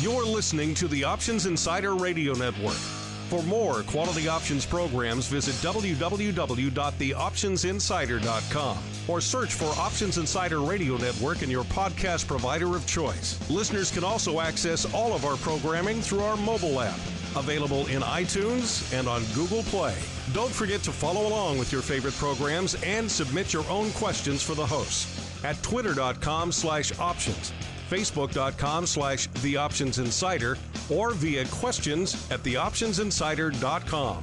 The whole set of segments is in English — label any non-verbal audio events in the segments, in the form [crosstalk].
You're listening to the Options Insider Radio Network. For more quality options programs, visit www.theoptionsinsider.com or search for Options Insider Radio Network in your podcast provider of choice. Listeners can also access all of our programming through our mobile app, available in iTunes and on Google Play. Don't forget to follow along with your favorite programs and submit your own questions for the hosts at twitter.com slash options facebook.com slash The Options Insider, or via questions at theoptionsinsider.com.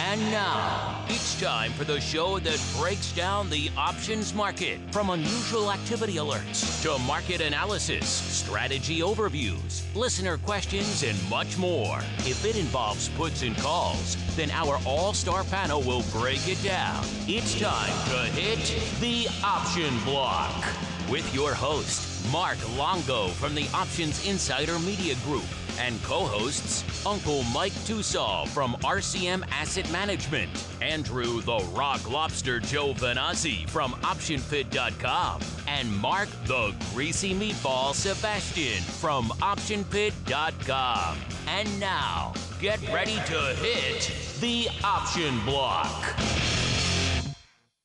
And now, it's time for the show that breaks down the options market from unusual activity alerts to market analysis, strategy overviews, listener questions, and much more. If it involves puts and calls, then our all star panel will break it down. It's time to hit the option block with your host, Mark Longo from the Options Insider Media Group and co-hosts Uncle Mike Tosaw from RCM Asset Management, Andrew the Rock Lobster Giovinazzi from OptionPit.com, and Mark the Greasy Meatball Sebastian from OptionPit.com. And now, get ready to hit the option block.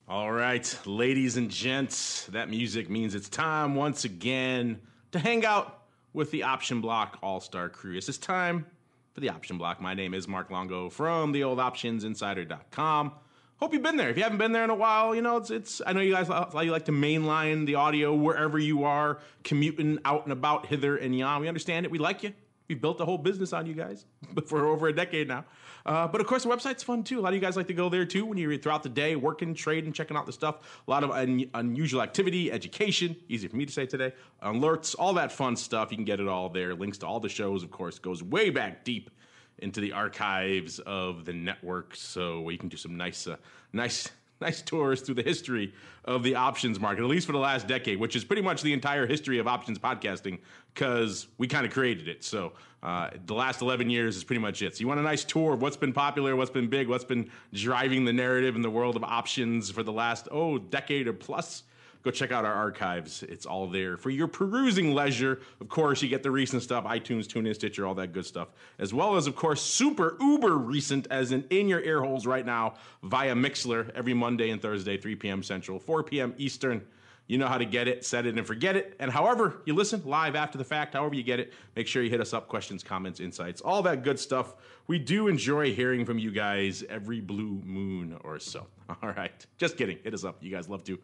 All right, ladies and gents, that music means it's time once again to hang out with the Option Block All Star Crew. It's time for the Option Block. My name is Mark Longo from the old optionsinsider.com. Hope you've been there. If you haven't been there in a while, you know, it's, it's I know you guys you like to mainline the audio wherever you are, commuting out and about hither and yon. We understand it. We like you. We've built a whole business on you guys [laughs] for over a decade now. Uh, but of course, the website's fun too. A lot of you guys like to go there too when you're throughout the day working, trading, checking out the stuff. A lot of un- unusual activity, education, easy for me to say today, alerts, all that fun stuff. You can get it all there. Links to all the shows, of course, goes way back deep into the archives of the network. So you can do some nice, uh, nice [laughs] nice tours through the history of the options market, at least for the last decade, which is pretty much the entire history of options podcasting because we kind of created it. So uh, the last 11 years is pretty much it. So you want a nice tour of what's been popular, what's been big, what's been driving the narrative in the world of options for the last, oh, decade or plus go check out our archives. It's all there for your perusing leisure. Of course, you get the recent stuff iTunes, TuneIn, Stitcher, all that good stuff. As well as, of course, super uber recent, as in in your ear holes right now via Mixlr every Monday and Thursday, 3 p.m. Central, 4 p.m. Eastern. You know how to get it, set it, and forget it. And however you listen live after the fact, however you get it, make sure you hit us up questions, comments, insights, all that good stuff. We do enjoy hearing from you guys every blue moon or so. [laughs] All right. Just kidding. Hit us up. You guys love to.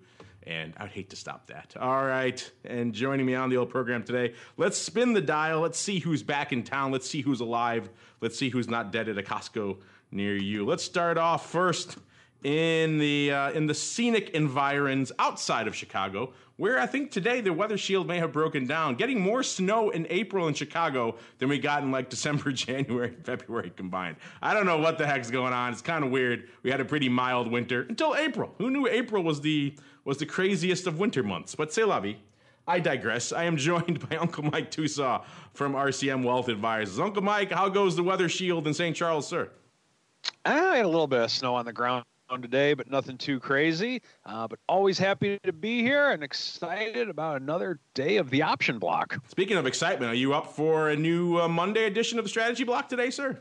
And I'd hate to stop that. All right. And joining me on the old program today, let's spin the dial. Let's see who's back in town. Let's see who's alive. Let's see who's not dead at a Costco near you. Let's start off first in the uh, in the scenic environs outside of Chicago, where I think today the weather shield may have broken down. Getting more snow in April in Chicago than we got in like [laughs] December, January, February combined. I don't know what the heck's going on. It's kind of weird. We had a pretty mild winter until April. Who knew April was the was the craziest of winter months? But c'est la vie. I digress. I am joined by [laughs] Uncle Mike Tosaw from RCM Wealth Advisors. Uncle Mike, how goes the weather shield in St. Charles, sir? I had a little bit of snow on the ground today, but nothing too crazy. Uh, but always happy to be here and excited about another day of the option block. Speaking of excitement, are you up for a new uh, Monday edition of the strategy block today, sir?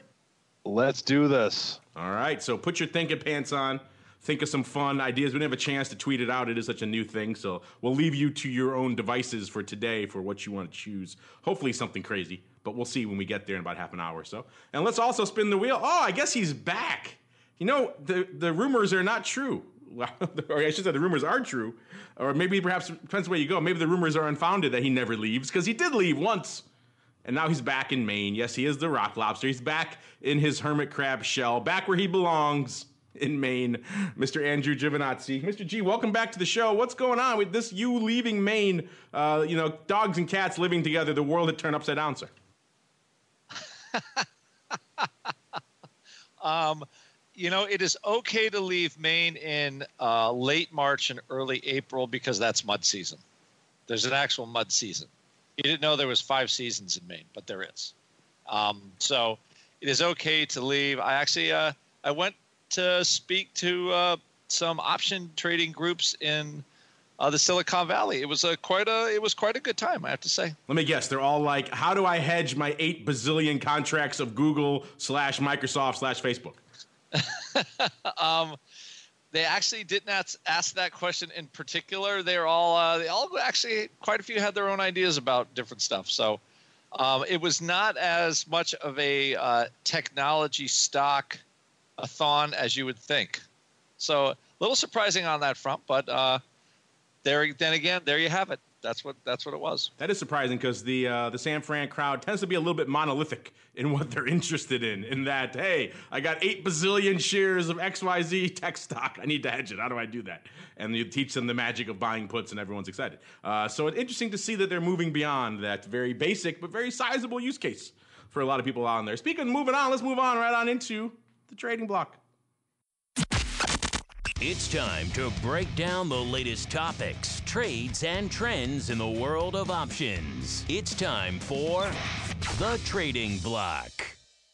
Let's do this. All right. So put your thinking pants on. Think of some fun ideas. We didn't have a chance to tweet it out. It is such a new thing. So we'll leave you to your own devices for today for what you want to choose. Hopefully, something crazy, but we'll see when we get there in about half an hour or so. And let's also spin the wheel. Oh, I guess he's back. You know, the, the rumors are not true. [laughs] or I should say the rumors are true. Or maybe perhaps, depends where you go. Maybe the rumors are unfounded that he never leaves because he did leave once. And now he's back in Maine. Yes, he is the rock lobster. He's back in his hermit crab shell, back where he belongs in Maine, Mr. Andrew Giovinazzi. Mr. G, welcome back to the show. What's going on with this you leaving Maine? Uh, you know, dogs and cats living together. The world had turned upside down, sir. [laughs] um, you know, it is okay to leave Maine in uh, late March and early April because that's mud season. There's an actual mud season. You didn't know there was five seasons in Maine, but there is. Um, so it is okay to leave. I actually uh, I went to speak to uh, some option trading groups in uh, the Silicon Valley. It was a quite a it was quite a good time, I have to say. Let me guess. They're all like, how do I hedge my eight bazillion contracts of Google slash Microsoft slash Facebook? [laughs] um, they actually didn't ask, ask, that question in particular. They're all uh, they all actually quite a few had their own ideas about different stuff. So um, it was not as much of a uh, technology stock a thon as you would think. So a little surprising on that front, but uh, there then again, there you have it. That's what that's what it was. That is surprising because the uh, the San Fran crowd tends to be a little bit monolithic [laughs] in what they're interested in. In that, hey, I got eight bazillion shares of XYZ tech stock. I need to hedge it. How do I do that? And you teach them the magic of buying puts, and everyone's excited. Uh, so it's interesting to see that they're moving beyond that very basic but very sizable use case for a lot of people on there. Speaking of moving on, let's move on right on into the trading block. It's time to break down the latest topics, trades, and trends in the world of options. It's time for the Trading Block.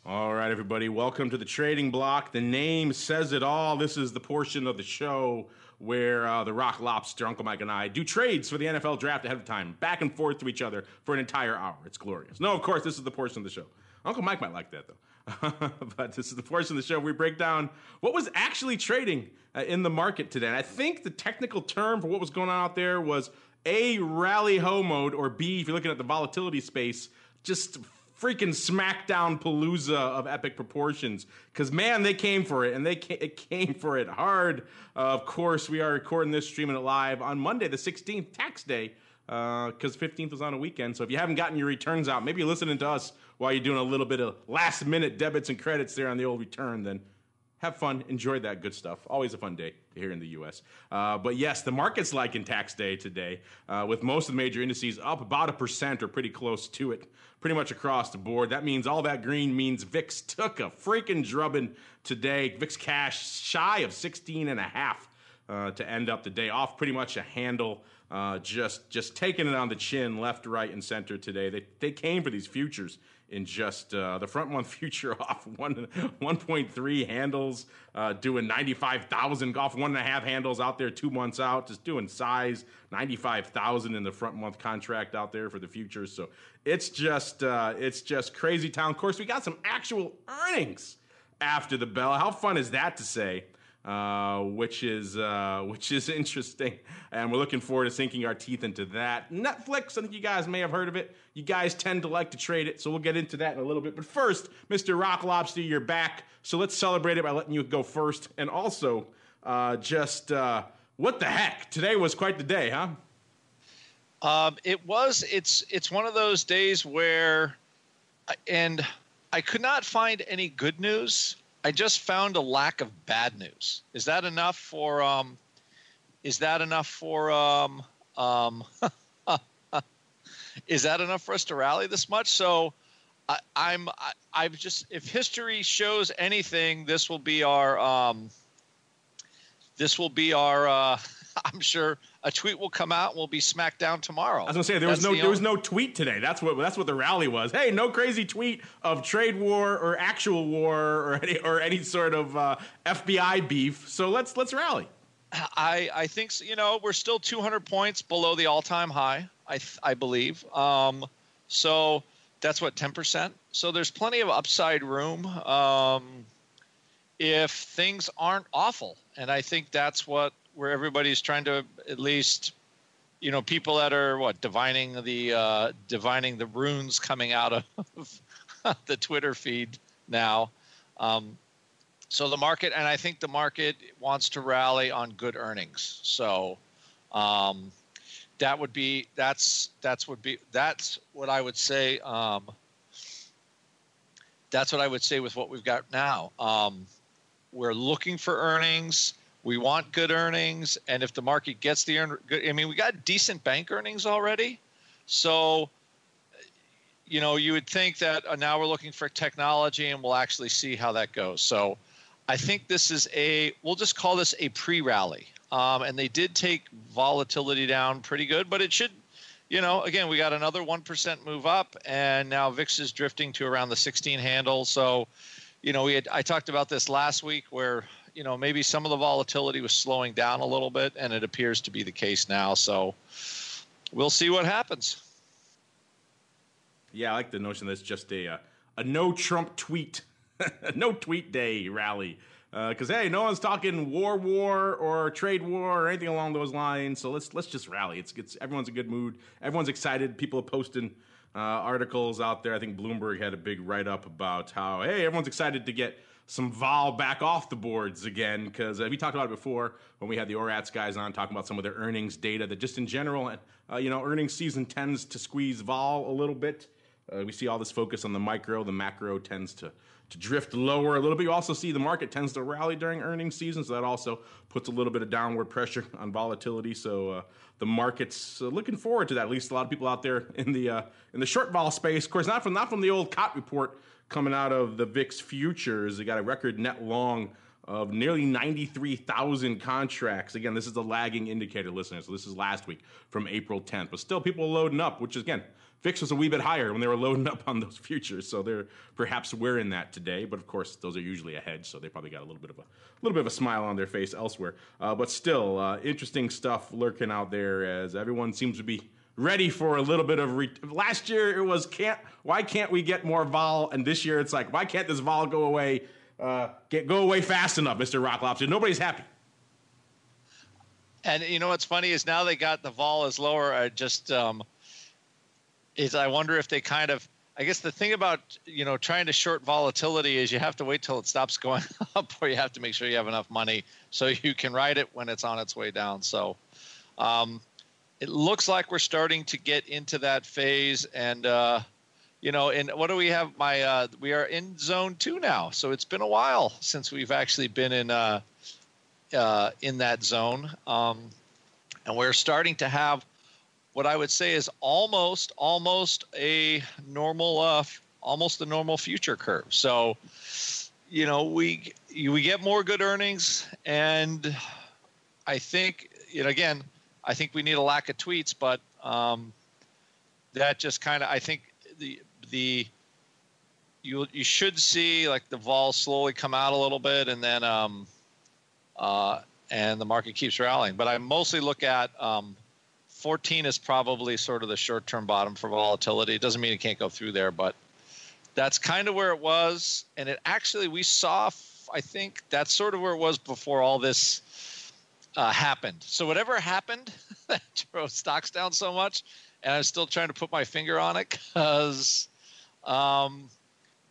All right, everybody, welcome to the Trading Block. The name says it all. This is the portion of the show where uh, the Rock Lobster, Uncle Mike, and I do trades for the NFL draft ahead of time, back and forth to each other for an entire hour. It's glorious. No, of course, this is the portion of the show. Uncle Mike might like that, though. [laughs] but this is the portion of the show where we break down what was actually trading uh, in the market today. And I think the technical term for what was going on out there was A, rally ho mode, or B, if you're looking at the volatility space, just freaking smackdown palooza of epic proportions. Because, man, they came for it, and they came, it came for it hard. Uh, of course, we are recording this, streaming it live on Monday, the 16th, tax day because uh, 15th was on a weekend. So if you haven't gotten your returns out, maybe you're listening to us while you're doing a little bit of last minute debits and credits there on the old return, then have fun, enjoy that good stuff. Always a fun day here in the U.S. Uh, but yes, the market's like in tax day today, uh, with most of the major indices up about a percent or pretty close to it, pretty much across the board. That means all that green means VIX took a freaking drubbing today. VIX cash shy of 16 and a half uh, to end up the day off pretty much a handle uh, just just taking it on the chin, left, right, and center today. They they came for these futures in just uh, the front month [laughs] future off one 1.3 handles, uh, doing 95,000 off one and a half handles out there two months out, just doing size 95,000 in the front month contract out there for the futures. So it's just uh, it's just crazy town. Of course, we got some actual earnings after the bell. How fun is that to say? Uh, which is uh, [laughs] which is interesting, and we're looking forward to sinking our teeth into that. Netflix, I think you guys may have heard of it. You guys tend to like to trade it, so we'll get into that in a little bit. But first, Mr. Rock Lobster, you're back, so let's celebrate it by letting you go first, and also uh, just uh, what the heck? Today was quite the day, huh? Um, it was. It's it's one of those days where, and I could not find any good news I just found a lack of bad news. Is that enough for um is that enough for um um [laughs] is that enough for us to rally this much? So I, I'm I, I've just if history shows anything, this will be our um this will be our uh [laughs] I'm sure a tweet will come out and we'll be smacked down tomorrow. I was gonna say there that's was no the there was no tweet today. That's what that's what the rally was. Hey, no crazy tweet of trade war or actual war or any or any sort of uh, FBI beef. So let's let's rally. I I think so, you know we're still 200 points below the all-time high. I I believe. Um, so that's what 10 percent. So there's plenty of upside room. Um, if things aren't awful, and I think that's what where everybody's trying to at least you know people that are what divining the uh, divining the runes coming out of [laughs] the Twitter feed now. Um, so the market, and I think the market wants to rally on good earnings. So um, that would be that's that's would be that's what I would say. Um, that's what I would say with what we've got now. Um, we're looking for earnings. We want good earnings, and if the market gets the earn, good, I mean, we got decent bank earnings already, so you know you would think that uh, now we're looking for technology, and we'll actually see how that goes. So I think this is a we'll just call this a pre-rally, um, and they did take volatility down pretty good, but it should. You know, again, we got another one percent move up, and now VIX is drifting to around the 16 handle. So, you know, we had I talked about this last week where you know, maybe some of the volatility was slowing down a little bit, and it appears to be the case now. So we'll see what happens. Yeah, I like the notion that it's just a uh, a no Trump tweet, [laughs] no tweet day rally. Because uh, hey, no one's talking war, war, or trade war, or anything along those lines. So let's let's just rally. It's it's everyone's in a good mood. Everyone's excited. People are posting uh, articles out there. I think Bloomberg had a big write up about how hey, everyone's excited to get some vol back off the boards again because uh, we talked about it before when we had the ORATS guys on talking about some of their earnings data that just in general, uh, you know, earnings season tends to squeeze vol a little bit. Uh, we see all this focus on the micro. The macro tends to to drift lower a little bit. You also see the market tends to rally during earnings season, so that also puts a little bit of downward pressure on volatility. So uh, the market's uh, looking forward to that. At least a lot of people out there in the uh, in the short vol space. Of course, not from not from the old COT report coming out of the VIX futures. They got a record net long of nearly 93,000 contracts. Again, this is the lagging indicator, listeners. So this is last week from April 10th. But still, people loading up, which is, again, VIX was a wee bit higher when they were loading up on those [laughs] futures, so they're perhaps wearing that today. But of course, those are usually a hedge, so they probably got a little bit of a little bit of a smile on their face elsewhere. Uh, but still, uh, interesting stuff lurking out there as everyone seems to be ready for a little bit of. Re- Last year it was can't why can't we get more vol, and this year it's like why can't this vol go away? Uh, get go away fast enough, Mr. Rock Lobster. Nobody's happy. And you know what's funny is now they got the vol is lower. I just um, is I wonder if they kind of I guess the thing about you know trying to short volatility is you have to wait till it stops going [laughs] up, or you have to make sure you have enough money so you can ride it when it's on its way down. So um, it looks like we're starting to get into that phase, and uh, you know, and what do we have? My uh, we are in zone two now, so it's been a while since we've actually been in uh, uh in that zone, um, and we're starting to have what I would say is almost almost a normal uh, almost a normal future curve. So, you know, we we get more good earnings, and I think you know again, I think we need a lack of tweets, but um, that just kind of I think the the you you should see like the vol slowly come out a little bit, and then um, uh, and the market keeps rallying. But I mostly look at um, 14 is probably sort of the short term bottom for volatility. It doesn't mean it can't go through there, but that's kind of where it was. And it actually, we saw, I think that's sort of where it was before all this uh, happened. So, whatever happened [laughs] that drove stocks down so much, and I'm still trying to put my finger on it because um,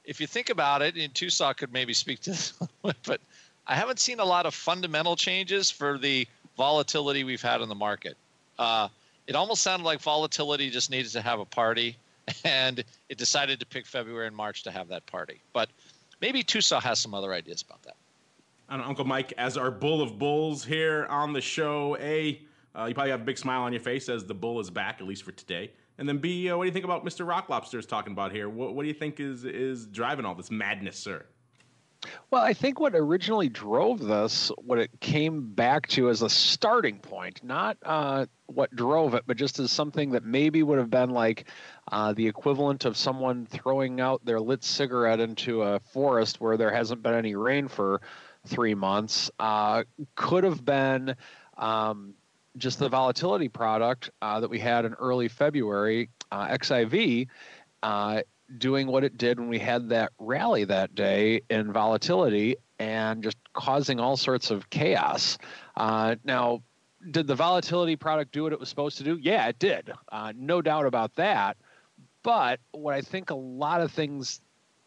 if you think about it, and Tosaw could maybe speak to [laughs] this, but I haven't seen a lot of fundamental changes for the volatility we've had in the market. Uh, it almost sounded like volatility just needed to have a party, [laughs] and it decided to pick February and March to have that party. But maybe Tosaw has some other ideas about that. Uncle Mike, as our bull of bulls here on the show, A, uh, you probably have a big smile on your face as the bull is back, at least for today. And then B, uh, what do you think about Mr. Rock Lobster's talking about here? What, what do you think is is driving all this madness, sir? Well, I think what originally drove this, what it came back to as a starting point, not uh, what drove it, but just as something that maybe would have been like uh, the equivalent of someone throwing out their lit cigarette into a forest where there hasn't been any rain for three months, uh, could have been um, just the volatility product uh, that we had in early February, uh, XIV uh, doing what it did when we had that rally that day in volatility and just causing all sorts of chaos. Uh, now, did the volatility product do what it was supposed to do? Yeah, it did. Uh, no doubt about that. But what I think a lot of things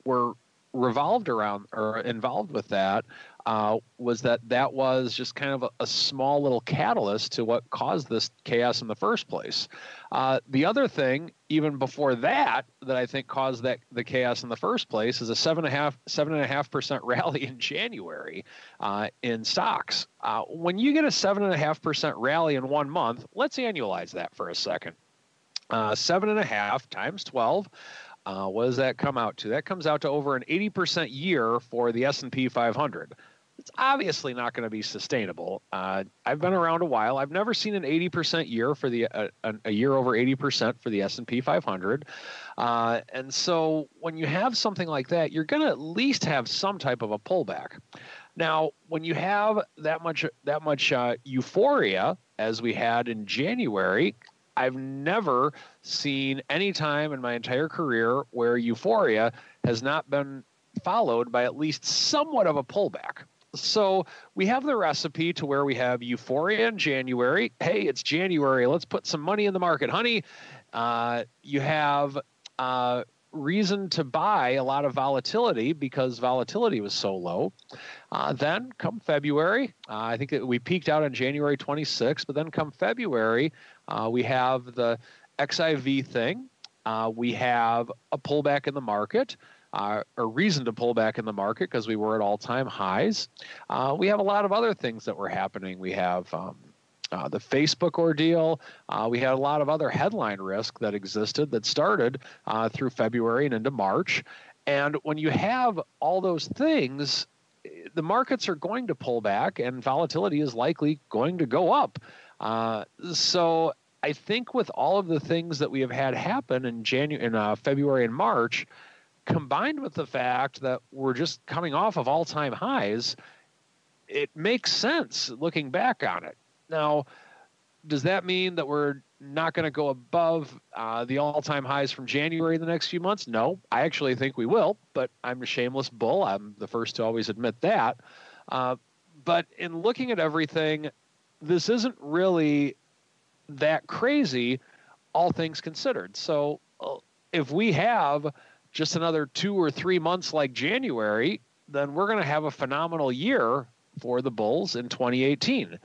were revolved around or involved with that uh, was that that was just kind of a, a, small little catalyst to what caused this chaos in the first place. Uh, the other thing, even before that, that I think caused that the chaos in the first place is a seven and a half seven and a half percent [laughs] rally in January uh, in stocks. Uh, when you get a seven and a half percent rally in one month, let's annualize that for a second. Uh, seven and a half times twelve. Uh, what does that come out to? That comes out to over an 80% year for the S&P 500 it's obviously not going to be sustainable. Uh, I've been around a while. I've never seen an 80% year for the uh, a year over 80% for the S&P 500. Uh, and so when you have something like that, you're going to at least have some type of a pullback. Now, when you have that much that much uh, euphoria as we had in January, I've never seen any time in my entire career where euphoria has not been followed by at least somewhat of a pullback. So we have the recipe to where we have euphoria in January. Hey, it's January. Let's put some money in the market, honey. Uh, you have uh, reason to buy a lot of volatility because volatility was so low. Uh, then come February, uh, I think that we peaked out on January 26th, but then come February, uh, we have the XIV thing. Uh, we have a pullback in the market. Uh, a reason to pull back in the market because we were at all-time highs. Uh, we have a lot of other things that were happening. We have um, uh, the Facebook ordeal. Uh, we had a lot of other headline risk that existed that started uh, through February and into March. And when you have all those things, the markets are going to pull back and volatility is likely going to go up. Uh, so I think with all of the things that we have had happen in January, in uh, February and March, combined with the fact that we're just coming off of all-time highs, it makes sense looking back on it. Now, does that mean that we're not going to go above uh, the all time highs from January the next few months? No, I actually think we will, but I'm a shameless bull. I'm the first to always admit that. Uh, but in looking at everything, this isn't really that crazy, all things considered. So uh, if we have just another two or three months like January, then we're going to have a phenomenal year for the Bulls in 2018.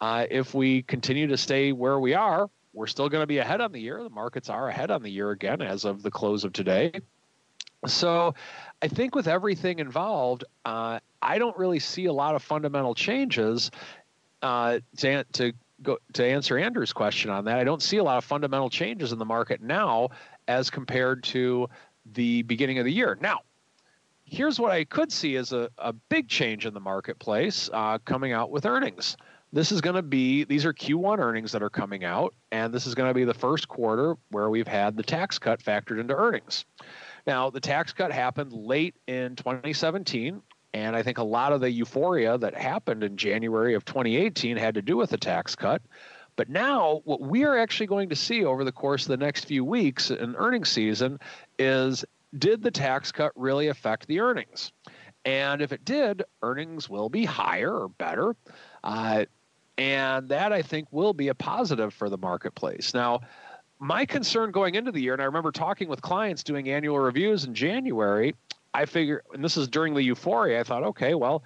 Uh, if we continue to stay where we are, we're still going to be ahead on the year. The markets are ahead on the year again as of the close of today. So I think with everything involved, uh, I don't really see a lot of fundamental changes. Uh, to, to go to answer Andrew's question on that, I don't see a lot of fundamental changes in the market now as compared to the beginning of the year. Now, here's what I could see as a, a big change in the marketplace uh, coming out with earnings this is going to be these are Q1 earnings that are coming out, and this is going to be the first quarter where we've had the tax cut factored into earnings. Now, the tax cut happened late in 2017, and I think a lot of the euphoria that happened in January of 2018 had to do with the tax cut. But now, what we are actually going to see over the course of the next few weeks in earnings season is did the tax cut really affect the earnings? And if it did, earnings will be higher or better. Uh, and that I think will be a positive for the marketplace. Now, my concern going into the year, and I remember talking with clients doing annual reviews in January, I figure, and this is during the euphoria, I thought, okay, well,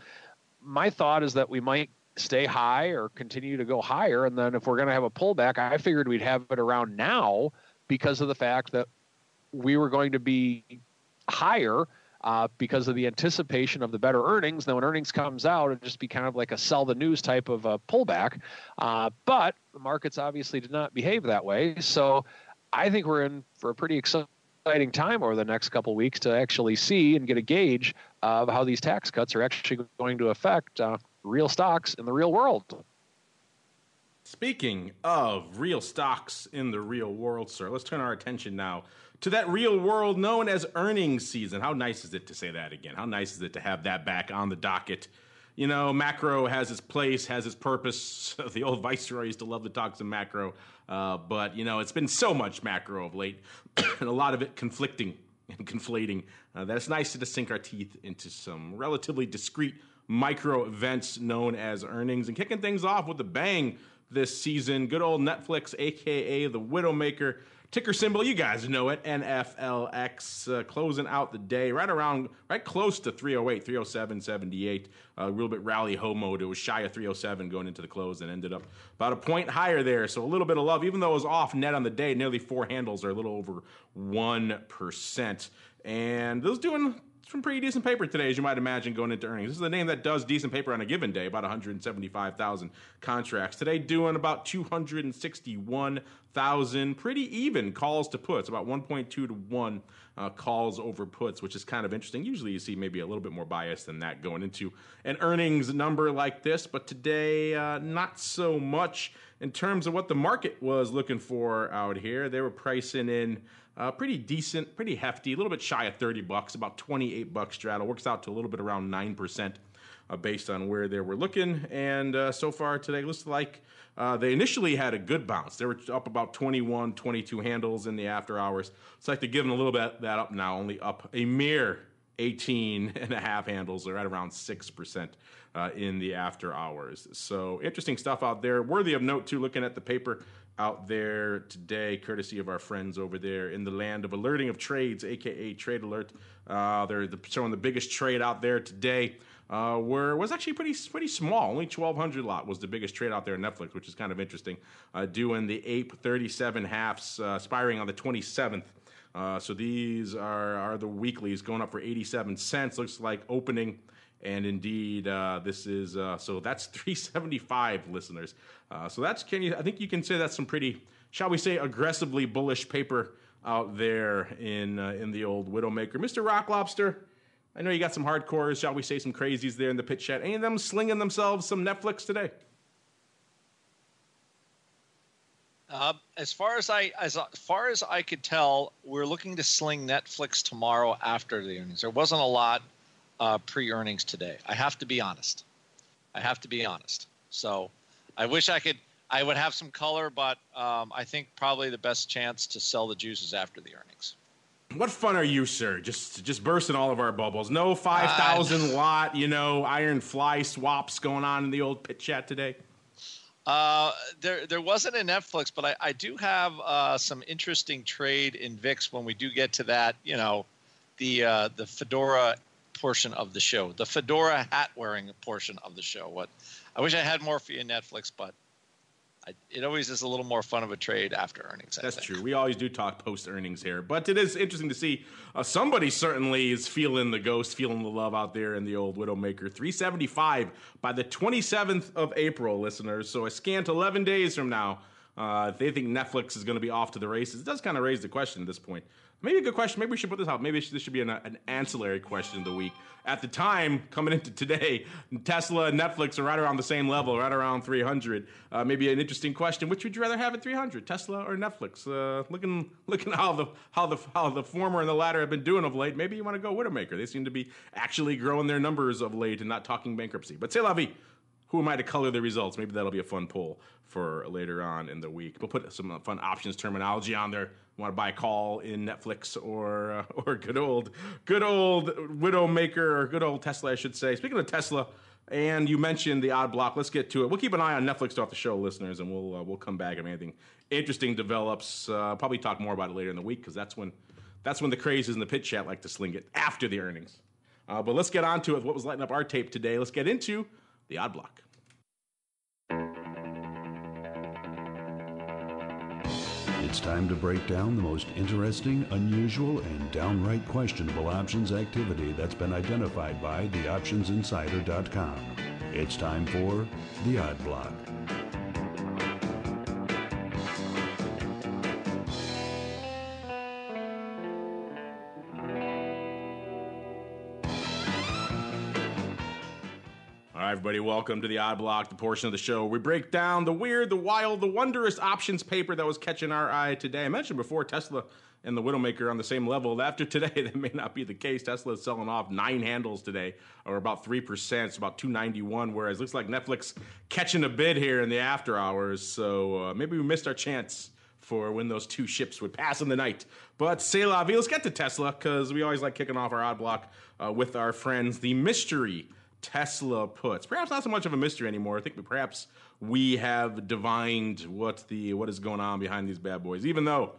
my thought is that we might stay high or continue to go higher. And then if we're going to have a pullback, I figured we'd have it around now because of the fact that we were going to be higher uh, because of the anticipation of the better earnings. Now, when earnings comes out, it'll just be kind of like a sell the news type of a pullback. Uh, but the markets obviously did not behave that way. So I think we're in for a pretty exciting time over the next couple weeks to actually see and get a gauge of how these tax cuts are actually going to affect uh, real stocks in the real world. Speaking of real stocks in the real world, sir, let's turn our attention now to that real world known as earnings season. How nice is it to say that again? How nice is it to have that back on the docket? You know, macro has its place, has its purpose. [laughs] the old viceroy used to love to talk some macro, uh, but you know, it's been so much macro of late, [coughs] and a lot of it conflicting and conflating. Uh, that it's nice to just sink our teeth into some relatively discrete micro events known as earnings and kicking things off with a bang this season. Good old Netflix, aka the Widowmaker Ticker symbol, you guys know it, NFLX, uh, closing out the day right around, right close to 308, 307, 78. A little bit rally home mode. It was shy of 307 going into the close and ended up about a point higher there. So a little bit of love, even though it was off net on the day, nearly four handles are a little over 1%. And those doing some pretty decent paper today, as you might imagine, going into earnings. This is a name that does decent paper on a given day, about 175,000 contracts. Today, doing about 261,000, pretty even calls to puts, about 1.2 to 1 uh, calls over puts, which is kind of interesting. Usually, you see maybe a little bit more bias than that going into an earnings number like this, but today, uh, not so much in terms of what the market was looking for out here. They were pricing in. Uh, pretty decent, pretty hefty, a little bit shy of 30 bucks, about 28 bucks straddle. Works out to a little bit around 9% uh, based on where they were looking. And uh, so far today, looks like uh, they initially had a good bounce. They were up about 21, 22 handles in the after hours. It's like they're giving a little bit that up now, only up a mere 18 [laughs] and a half handles. They're at around 6% uh, in the after hours. So interesting stuff out there. Worthy of note, too, looking at the paper out there today, courtesy of our friends over there in the land of alerting of trades, aka Trade Alert. Uh, they're showing the biggest trade out there today uh, were was actually pretty pretty small. Only 1,200 lot was the biggest trade out there on Netflix, which is kind of interesting. Uh, doing the ape 37 halves, uh, expiring on the 27th. Uh, so these are are the weeklies going up for 87 cents. Looks like opening. And indeed, uh, this is uh, so that's [laughs] 375 listeners. Uh, so that's can you? I think you can say that's some pretty, shall we say, aggressively bullish paper out there in uh, in the old Widowmaker. Mr. Rock Lobster, I know you got some hardcores, shall we say, some crazies there in the pit chat. Any of them slinging themselves some Netflix today? Uh, as far as I as far as I could tell, we're looking to sling Netflix tomorrow after the earnings. There wasn't a lot uh, pre-earnings today. I have to be honest. I have to be honest. So, I wish I could. I would have some color, but um, I think probably the best chance to sell the juices after the earnings. What fun are you, sir? Just just bursting all of our bubbles. No five thousand uh, [laughs] watt, you know, iron fly swaps going on in the old pit chat today. Uh, there there wasn't a Netflix, but I, I do have uh, some interesting trade in VIX when we do get to that. You know, the uh, the fedora portion of the show, the fedora hat wearing portion of the show. What I wish I had more for you, Netflix, but I, it always is a little more fun of a trade after earnings. I That's think. true. We always do talk post earnings here, but it is interesting to see uh, somebody certainly is feeling the ghost, feeling the love out there in the old Widowmaker. 375 by the 27th of April, listeners. So a scant 11 days from now, uh, if they think Netflix is going to be off to the races, it does kind of raise the question at this point. Maybe a good question. Maybe we should put this out. Maybe this should be an, an ancillary question of the week. At the time, coming into today, Tesla and Netflix are right around the same level, right around 300. Uh, maybe an interesting question: Which would you rather have at 300, Tesla or Netflix? Uh, looking, looking how the how the how the former and the latter have been doing of late. Maybe you want to go Widowmaker. They seem to be actually growing their numbers of late and not talking bankruptcy. But say la vie who am I to color the results? Maybe that'll be a fun poll for later on in the week. We'll put some fun options terminology on there. Want to buy a call in Netflix or uh, [laughs] or good old good old Widowmaker or good old Tesla, I should say. Speaking of Tesla, and you mentioned the odd block. Let's get to it. We'll keep an eye on Netflix throughout the show, listeners, and we'll uh, we'll come back if anything interesting develops. Uh, probably talk more about it later in the week because that's when that's when the crazes in the pit chat like to sling it after the earnings. Uh, but let's get on to it. What was lighting up our tape today? Let's get into the odd block. It's time to break down the most interesting, unusual, and downright questionable options activity that's been identified by theoptionsinsider.com. It's time for the Odd Block. Everybody. Welcome to the Odd Block, the portion of the show we break down the weird, the wild, the wondrous options paper that was catching our eye today. I mentioned before Tesla and the Widowmaker on the same level. After today, [laughs] that may not be the case. Tesla is selling off nine handles today, or about 3%, it's about 291, whereas looks like Netflix catching a bid here in the after hours. So uh, maybe we missed our chance for when those two ships would pass in the night. But say la vie, let's get to Tesla, because we always like kicking off our odd block uh, with our friends, the mystery Tesla puts. Perhaps not so much of a mystery anymore. I think perhaps we have divined what the what is going on behind these bad boys, even though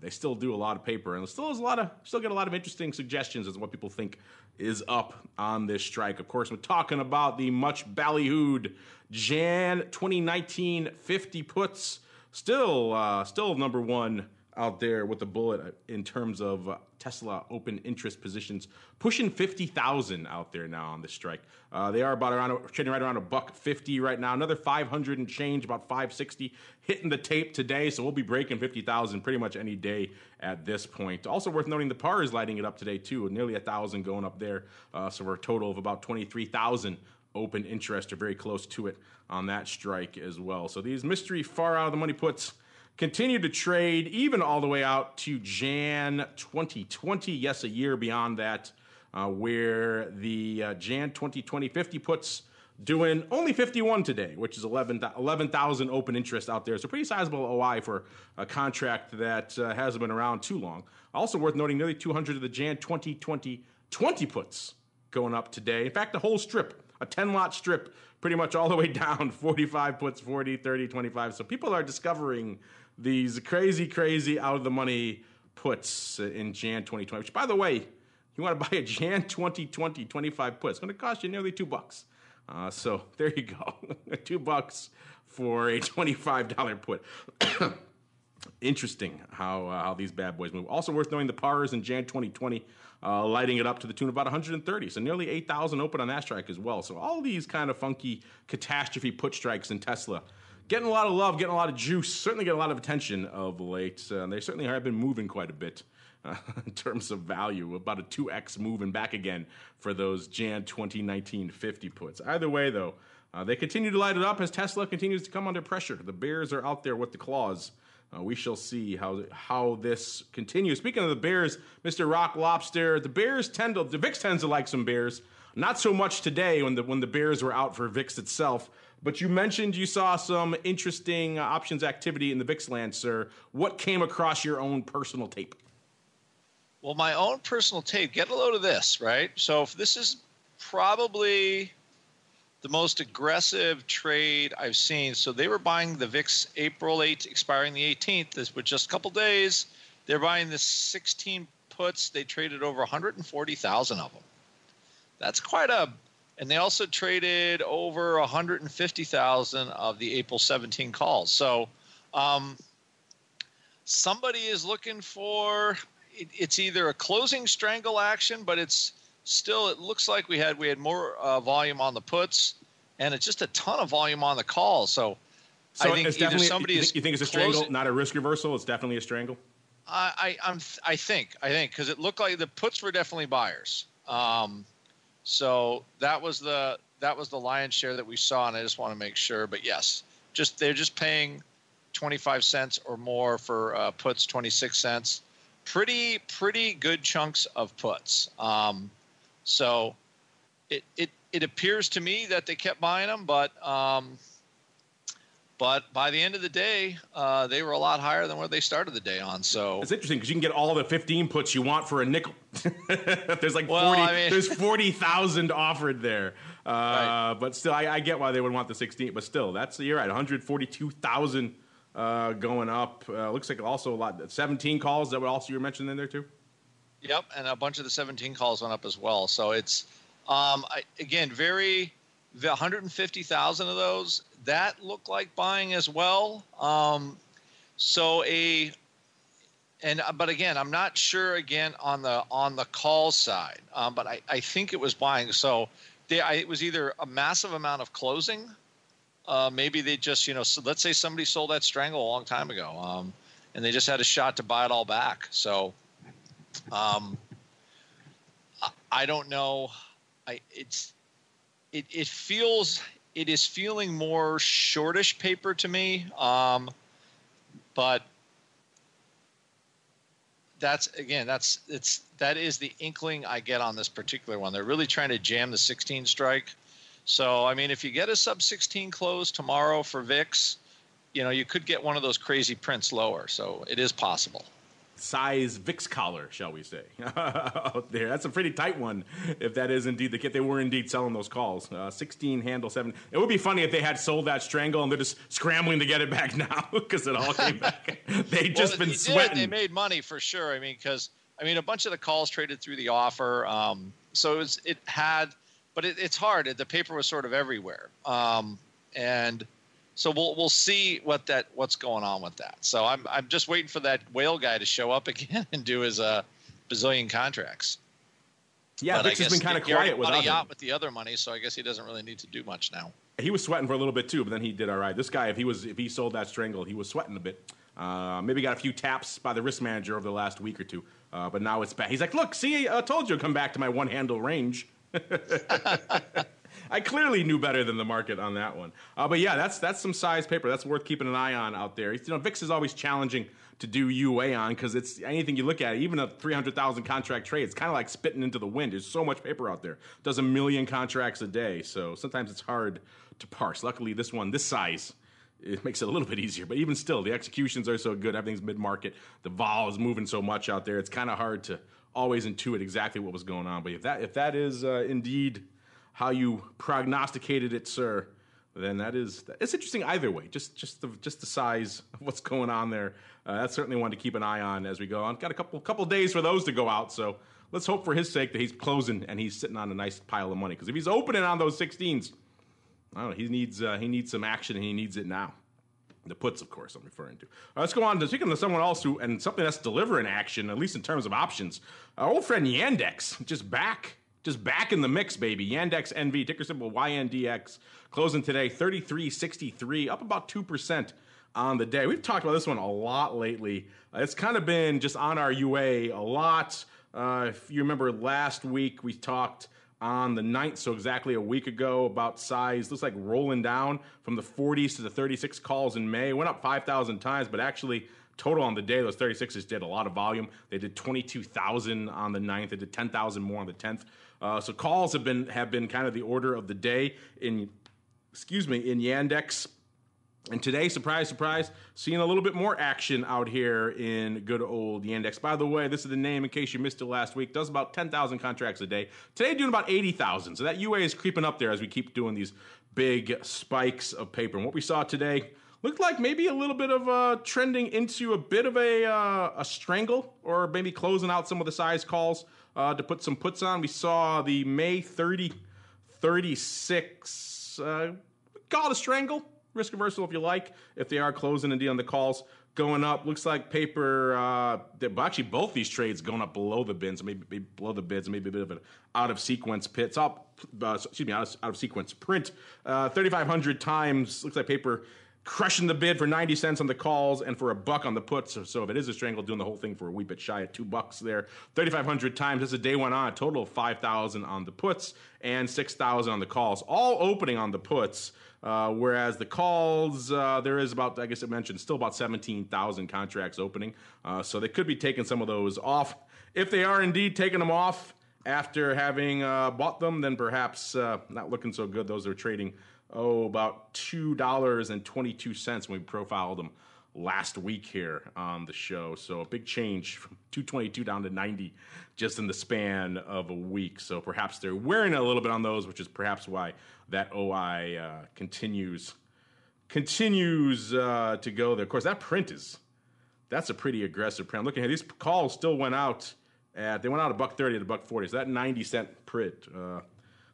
they still do a lot of paper and still has a lot of still get a lot of interesting suggestions as to what people think is up on this strike. Of course, we're talking about the much ballyhooed Jan 2019 50 puts. Still, uh, still number one out there with the bullet in terms of uh, Tesla open interest positions, pushing 50,000 out there now on the strike. Uh, they are about around trading right around a buck 50 right now. Another 500 and change, about 560 hitting the tape today. So we'll be breaking 50,000 pretty much any day at this point. Also worth noting, the par is lighting it up today too, nearly a thousand going up there. Uh, so we're a total of about 23,000 open interest or very close to it on that strike as well. So these mystery far out of the money puts continue to trade even all the way out to Jan 2020. Yes, a year beyond that. uh, where the uh, Jan 2020 50 puts doing only 51 today, which is 11,000 11, open interest out there. So pretty sizable OI for a contract that uh, hasn't been around too long. Also worth noting, nearly 200 of the Jan 2020 20 puts going up today. In fact, the whole strip, a 10 lot strip, pretty much all the way [laughs] down 45 puts, 40, 30, 25. So people are discovering these crazy, crazy out of the money puts in Jan 2020, which by the way, you want to [laughs] buy a Jan 2020 25 put, it's going to cost you nearly two bucks. Uh, so [laughs] there you go, [laughs] two bucks for a twenty-five dollar put. [coughs] Interesting how uh, how these bad boys move. Also worth knowing the pars in Jan 2020, uh, lighting it up to the tune of about 130, so nearly 8,000 open on that strike as well. So all these kind of funky catastrophe put strikes in Tesla getting a lot of love, getting a lot of juice, certainly get a lot of attention of late. Uh, they certainly have been moving quite a bit uh, [laughs] in terms of value, about a 2x move and back again for those Jan 2019 50 puts. Either way, though, uh, they continue to light it up as Tesla continues to come under pressure. The Bears are out there with the claws. Uh, we shall see how how this continues. Speaking of the Bears, Mr. Rock Lobster, the Bears tend to the VIX tends to like some Bears. Not so much today when the when the Bears were out for VIX itself. But you mentioned you saw some interesting uh, options activity in the VIX land, sir. What came across your own personal tape? Well, my own personal tape, get a load of this, right? So this is probably the most aggressive trade I've seen. So they were buying the VIX April 8th, expiring the 18th. This was just a couple days. They're buying the 16 puts. They traded over 140,000 of them. That's quite a, and they also traded over 150,000 of the April 17 calls. So um, somebody is looking for it, it's either a closing strangle action, but it's still it looks like we had we had more uh, volume on the puts, and it's just a ton of volume on the calls. So, so I think it's definitely somebody you think, you think it's a strangle, closing, not a risk reversal. It's definitely a strangle. I, I am I think I think because it looked like the puts were definitely buyers. Um, so that was the that was the lion's share that we saw, and I just want to make sure. But yes, just they're just paying 25 cents or more for uh, puts, 26 cents pretty pretty good chunks of puts. Um, so it, it it appears to me that they kept buying them, but um, but by the end of the day, uh, they were a lot higher than what they started the day on. So it's interesting because you can get all the 15 puts you want for a nickel. [laughs] there's like well, 40, I mean, there's 40,000 offered there. Uh, right. But still, I, I, get why they would want the 16. But still, that's you're right. 142,000 uh, going up. Uh, looks like also a lot. 17 calls that were also you were mentioning in there too. Yep, and a bunch of the 17 calls went up as well. So it's um, I, again very the 150,000 of those that look like buying as well. Um, so a and uh, but again, I'm not sure again on the on the call side, um, but I, I think it was buying. So they, I, it was either a massive amount of closing uh, maybe they just, you know, so let's say somebody sold that strangle a long time ago, um, and they just had a shot to buy it all back. So, um, I, I don't know. I it's it it feels it is feeling more shortish paper to me, um, but that's again that's it's that is the inkling I get on this particular one. They're really trying to jam the 16 strike. So, I mean, if you get a sub 16 close tomorrow for VIX, you know, you could get one of those crazy prints lower. So it is possible. Size VIX collar, shall we say, [laughs] out there. That's a pretty tight one, if that is indeed the kit. They were indeed selling those calls. Uh, 16 handle, 7. It would be funny if they had sold that strangle and they're just scrambling to get it back [laughs] now because it all came back. [laughs] They'd just well, been sweating. Did. They made money for sure. I mean, because, I mean, a bunch of the calls traded through the offer. Um, so it, was, it had – but it, it's hard. The paper was sort of everywhere, um, and so we'll we'll see what that what's going on with that. So I'm I'm just waiting for that whale guy to show up [laughs] again and do his uh, bazillion contracts. Yeah, Vix has been kind of quiet without him. Yacht with the other money, so I guess he doesn't really need to do much now. He was sweating for a little bit too, but then he did all right. This guy, if he was if he sold that strangle, he was sweating a bit. Uh, maybe got a few taps by the risk manager over the last week or two, uh, but now it's back. He's like, "Look, see, I told you, to come back to my one handle range." [laughs] [laughs] I clearly knew better than the market on that one. Uh, but yeah, that's that's some size paper. That's worth keeping an eye on out there. You know, VIX is always challenging to do UA on because it's anything you look at, even a 300,000 contract trade, it's kind of like spitting into the wind. There's so much paper out there. Does a million contracts a day. So sometimes it's hard to parse. Luckily, this one, this size, it makes it a little bit easier. But even still, the executions are so good. Everything's mid market. The vol is moving so much out there. It's kind of hard to always intuit exactly what was going on. But if that if that is uh, indeed how you prognosticated it, sir, then that is it's interesting either way. Just just the just the size of what's going on there. Uh, that's certainly one to keep an eye on as we go on. Got a couple couple days for those to go out, so let's hope for his sake that he's closing and he's sitting on a nice pile of money. Because if he's opening on those 16s, I don't know. He needs uh, he needs some action and he needs it now. The puts, of course, I'm referring to. Uh, let's go on to speaking to someone else who and something that's delivering action, at least in terms of options. Our old friend Yandex, just back just back in the mix, baby. Yandex NV, ticker symbol YNDX, closing today 33.63, up about 2% on the day. We've talked about this one a lot lately. It's kind of been just on our UA a lot. Uh, if you remember last week, we talked on the 9th, so exactly a week ago, about size. Looks like rolling down from the 40s to the 36 calls in May. Went up 5,000 times, but actually total on the day, those 36ers did a lot of volume. They did 22,000 on the 9th. They did 10,000 more on the 10th. Uh, so calls have been have been kind of the order of the day in excuse me in Yandex. And today, surprise, surprise, seeing a little bit more action out here in good old Yandex. By the way, this is the name in case you missed it last week. Does about 10,000 contracts a day. Today, doing about 80,000. So that UA is creeping up there as we keep doing these big spikes of paper. And what we saw today looked like maybe a little bit of uh, trending into a bit of a, uh, a strangle or maybe closing out some of the size calls uh, to put some puts on. We saw the May 30, 36, uh, call a strangle, risk reversal if you like, if they are closing and dealing the calls. Going up, looks like paper. Uh, actually, both these trades going up below the bids, maybe, below the bids, maybe a bit of an out of sequence pits. Up, uh, excuse me, out of, out of sequence print. Uh, 3,500 times. Looks like paper crushing the bid for 90 cents on the calls and for a buck on the puts. So, if it is a strangle, doing the whole thing for a wee bit shy at two bucks there. 3,500 times as the day went on, a total of 5,000 on the puts and 6,000 on the calls, all opening on the puts. Uh, whereas the calls, uh, there is about, I guess I mentioned, still about 17,000 contracts opening. Uh, so they could be taking some of those off. If they are indeed taking them off after having uh, bought them, then perhaps uh, not looking so good. Those are trading oh, about $2.22 when we profiled them last week here on the show. So a big change from 222 down to 90 just in the span of a week. So perhaps they're wearing a little bit on those, which is perhaps why that OI uh, continues continues uh, to go there. Of course, that print is that's a pretty aggressive print. I'm looking at these calls still went out at they went out a buck 30 to buck 40. So that 90 cent print uh,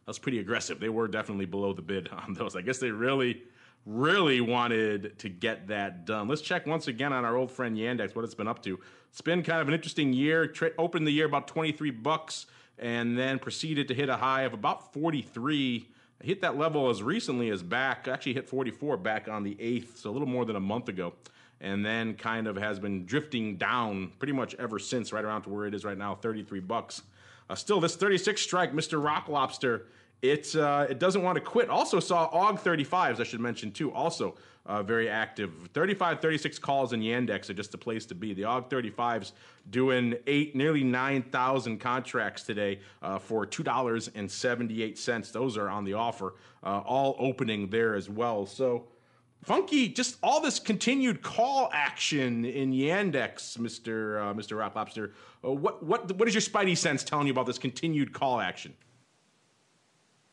that's pretty aggressive. They were definitely below the bid on those. I guess they really, really wanted to get that done. Let's check once again on our old friend Yandex, what it's been up to. It's been kind of an interesting year. Tra- opened the year about 23 bucks and then proceeded to hit a high of about 43. hit that level as recently as back, actually hit 44 back on the 8th, so a little more than a month ago. And then kind of has been drifting down pretty much ever since, right around to where it is right now, 33 bucks. Uh, still, this 36 strike, Mr. Rock Lobster it uh, it doesn't want to quit. Also saw AUG 35s, I should mention too. Also uh, very active. 35, 36 calls in Yandex are just the place to be. The AUG 35s doing eight, nearly 9,000 contracts today uh, for $2.78. Those are on the offer, uh, all opening there as well. So funky, just all this continued call action in Yandex, Mister uh, Mister Rock Lobster. Uh, what what what is your spidey sense telling you about this continued call action?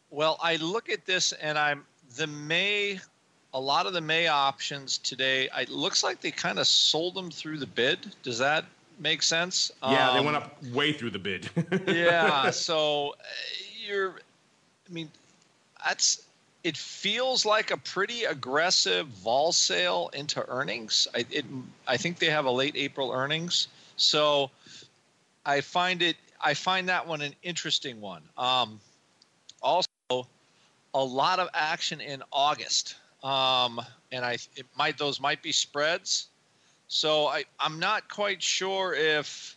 Well, I look at this and I'm the May, a lot of the May options today. It looks like they kind of sold them through the bid. Does that make sense? Yeah, um, they went up way through the bid. [laughs] yeah, so uh, you're, I mean, that's. It feels like a pretty aggressive vol sale into earnings. I, it, I think they have a late April earnings, so I find it. I find that one an interesting one. Um, also a lot of action in August, um, and I it might those might be spreads. So I I'm not quite sure if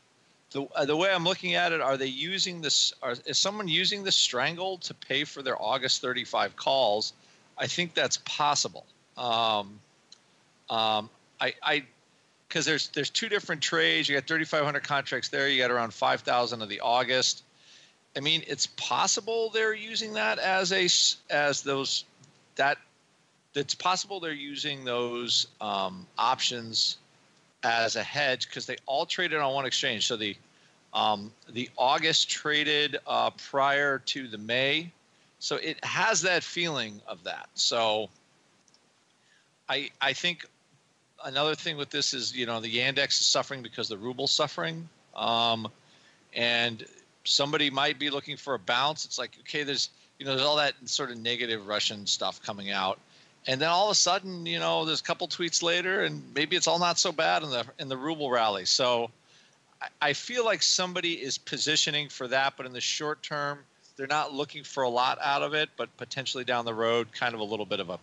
the uh, the way I'm looking at it, are they using this? Are, is someone using the strangle to pay for their August 35 calls? I think that's possible. Um, um, I, I, because there's there's two different trades. You got 3,500 contracts there. You got around 5,000 of the August. I mean, it's possible they're using that as a as those that. It's possible they're using those um, options as a hedge because they all traded on one exchange. So the um, the August traded uh, prior to the May, so it has that feeling of that. So I I think another thing with this is you know the Yandex is suffering because the ruble's suffering, um, and somebody might be looking for a bounce. It's like okay, there's you know there's all that sort of negative Russian stuff coming out, and then all of a sudden you know there's a couple tweets later, and maybe it's all not so bad in the in the ruble rally. So I, I feel like somebody is positioning for that, but in the short term. They're not looking for a lot out of it, but potentially down the road, kind of a little bit of a,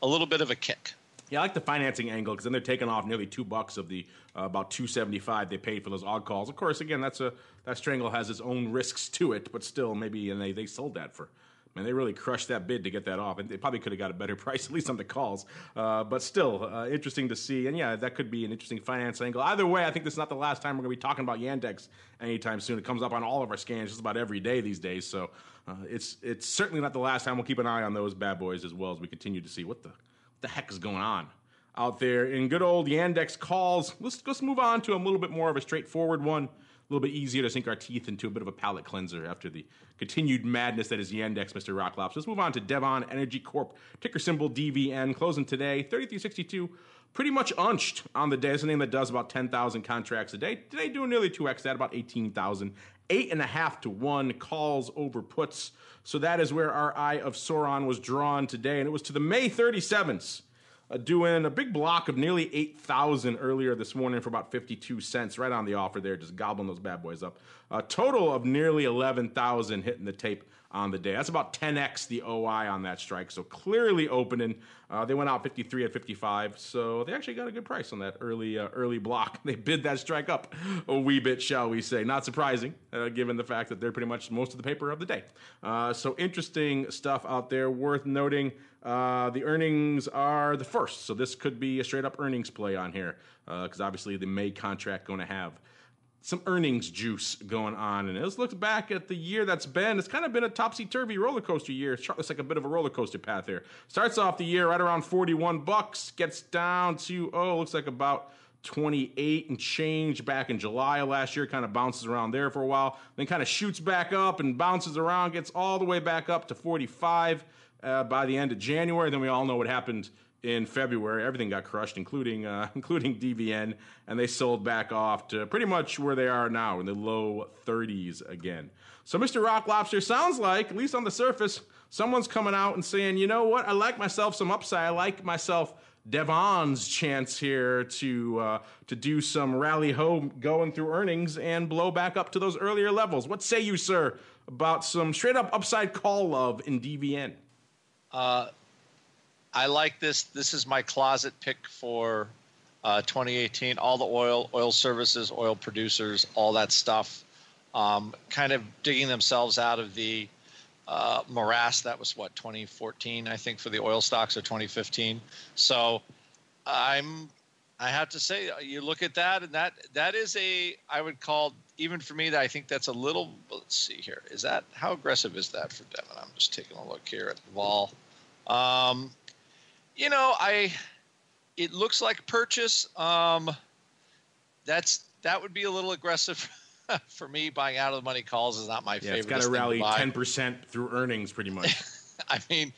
a little bit of a kick. Yeah, I like the financing angle because then they're taking off nearly two bucks of the uh, about two seventy five they paid for those odd calls. Of course, again, that's a that strangle has its own risks to it, but still, maybe and they they sold that for. Man, they really crushed that bid to get that off, and they probably could have got a better [laughs] price, at least on the calls. Uh, but still, uh, interesting to see. And yeah, that could be an interesting finance angle. Either way, I think this is not the last time we're going to be talking about Yandex anytime soon. It comes up on all of our scans just about every day these days. So uh, it's it's certainly not the last time. We'll keep an eye on those bad boys as well as we continue to see what the what the heck is going on out there in good old Yandex calls. Let's let's move on to a little bit more of a straightforward one. Little bit easier to sink our teeth into a bit of a palate cleanser after the continued madness that is Yandex, Mr. Rock Lobster. Let's move on to Devon Energy Corp, ticker symbol DVN, closing today, 3362, pretty much unched on the day. It's a name that does about 10,000 contracts a day. Today doing nearly 2x that, about 18,000. Eight and a half to one calls over puts. So that is where our eye of Sauron was drawn today, and it was to the May 37th uh, doing a big block of nearly 8,000 earlier this morning for about 52 cents, right on the offer there, just gobbling those bad boys up. A total of nearly 11,000 hitting the tape on the day. That's about 10x the OI on that strike. So clearly opening. Uh, they went out 53 at 55, so they actually got a good price on that early uh, early block. [laughs] They bid that strike up a wee bit, shall we say? Not surprising, uh, given the fact that they're pretty much most of the paper of the day. Uh, so interesting stuff out there. Worth noting. Uh, the earnings are the first, so this could be a straight up earnings play on here because uh, obviously the May contract going to have some earnings juice going on. And let's look back at the year that's been. It's kind of been a topsy turvy roller coaster year. It's like a bit of a roller coaster path here. Starts off the year right around 41 bucks, gets down to, oh, looks like about 28 and change back in July last year, kind of bounces around there for a while, then kind of shoots back up and bounces around, gets all the way back up to 45 uh, by the end of January. Then we all know what happened in February. Everything got crushed, including uh, [laughs] including DVN, and they sold back off to pretty much where they are now in the low 30s again. So, Mr. Rock Lobster sounds like, at least on the surface, someone's coming out and saying, you know what, I like myself some upside. I like myself Devon's chance here to uh, to do some rally home going through earnings and blow back up to those earlier levels. What say you, sir, about some straight up upside call love in DVN? Uh, I like this. This is my closet pick for uh, 2018. All the oil, oil services, oil producers, all that stuff, um, kind of digging themselves out of the uh, morass that was what 2014, I think, for the oil stocks or 2015. So I'm, I have to say, uh, you look at that, and that that is a, I would call even for me that I think that's a little. Let's see here. Is that how aggressive is that for Devon? I'm just taking a look here at the vol. Um, you know, I it looks like purchase. Um, that's that would be a little aggressive [laughs] for me. Buying out of the money calls is not my yeah, favorite. It's got to rally ten percent through earnings, pretty much. [laughs] I mean,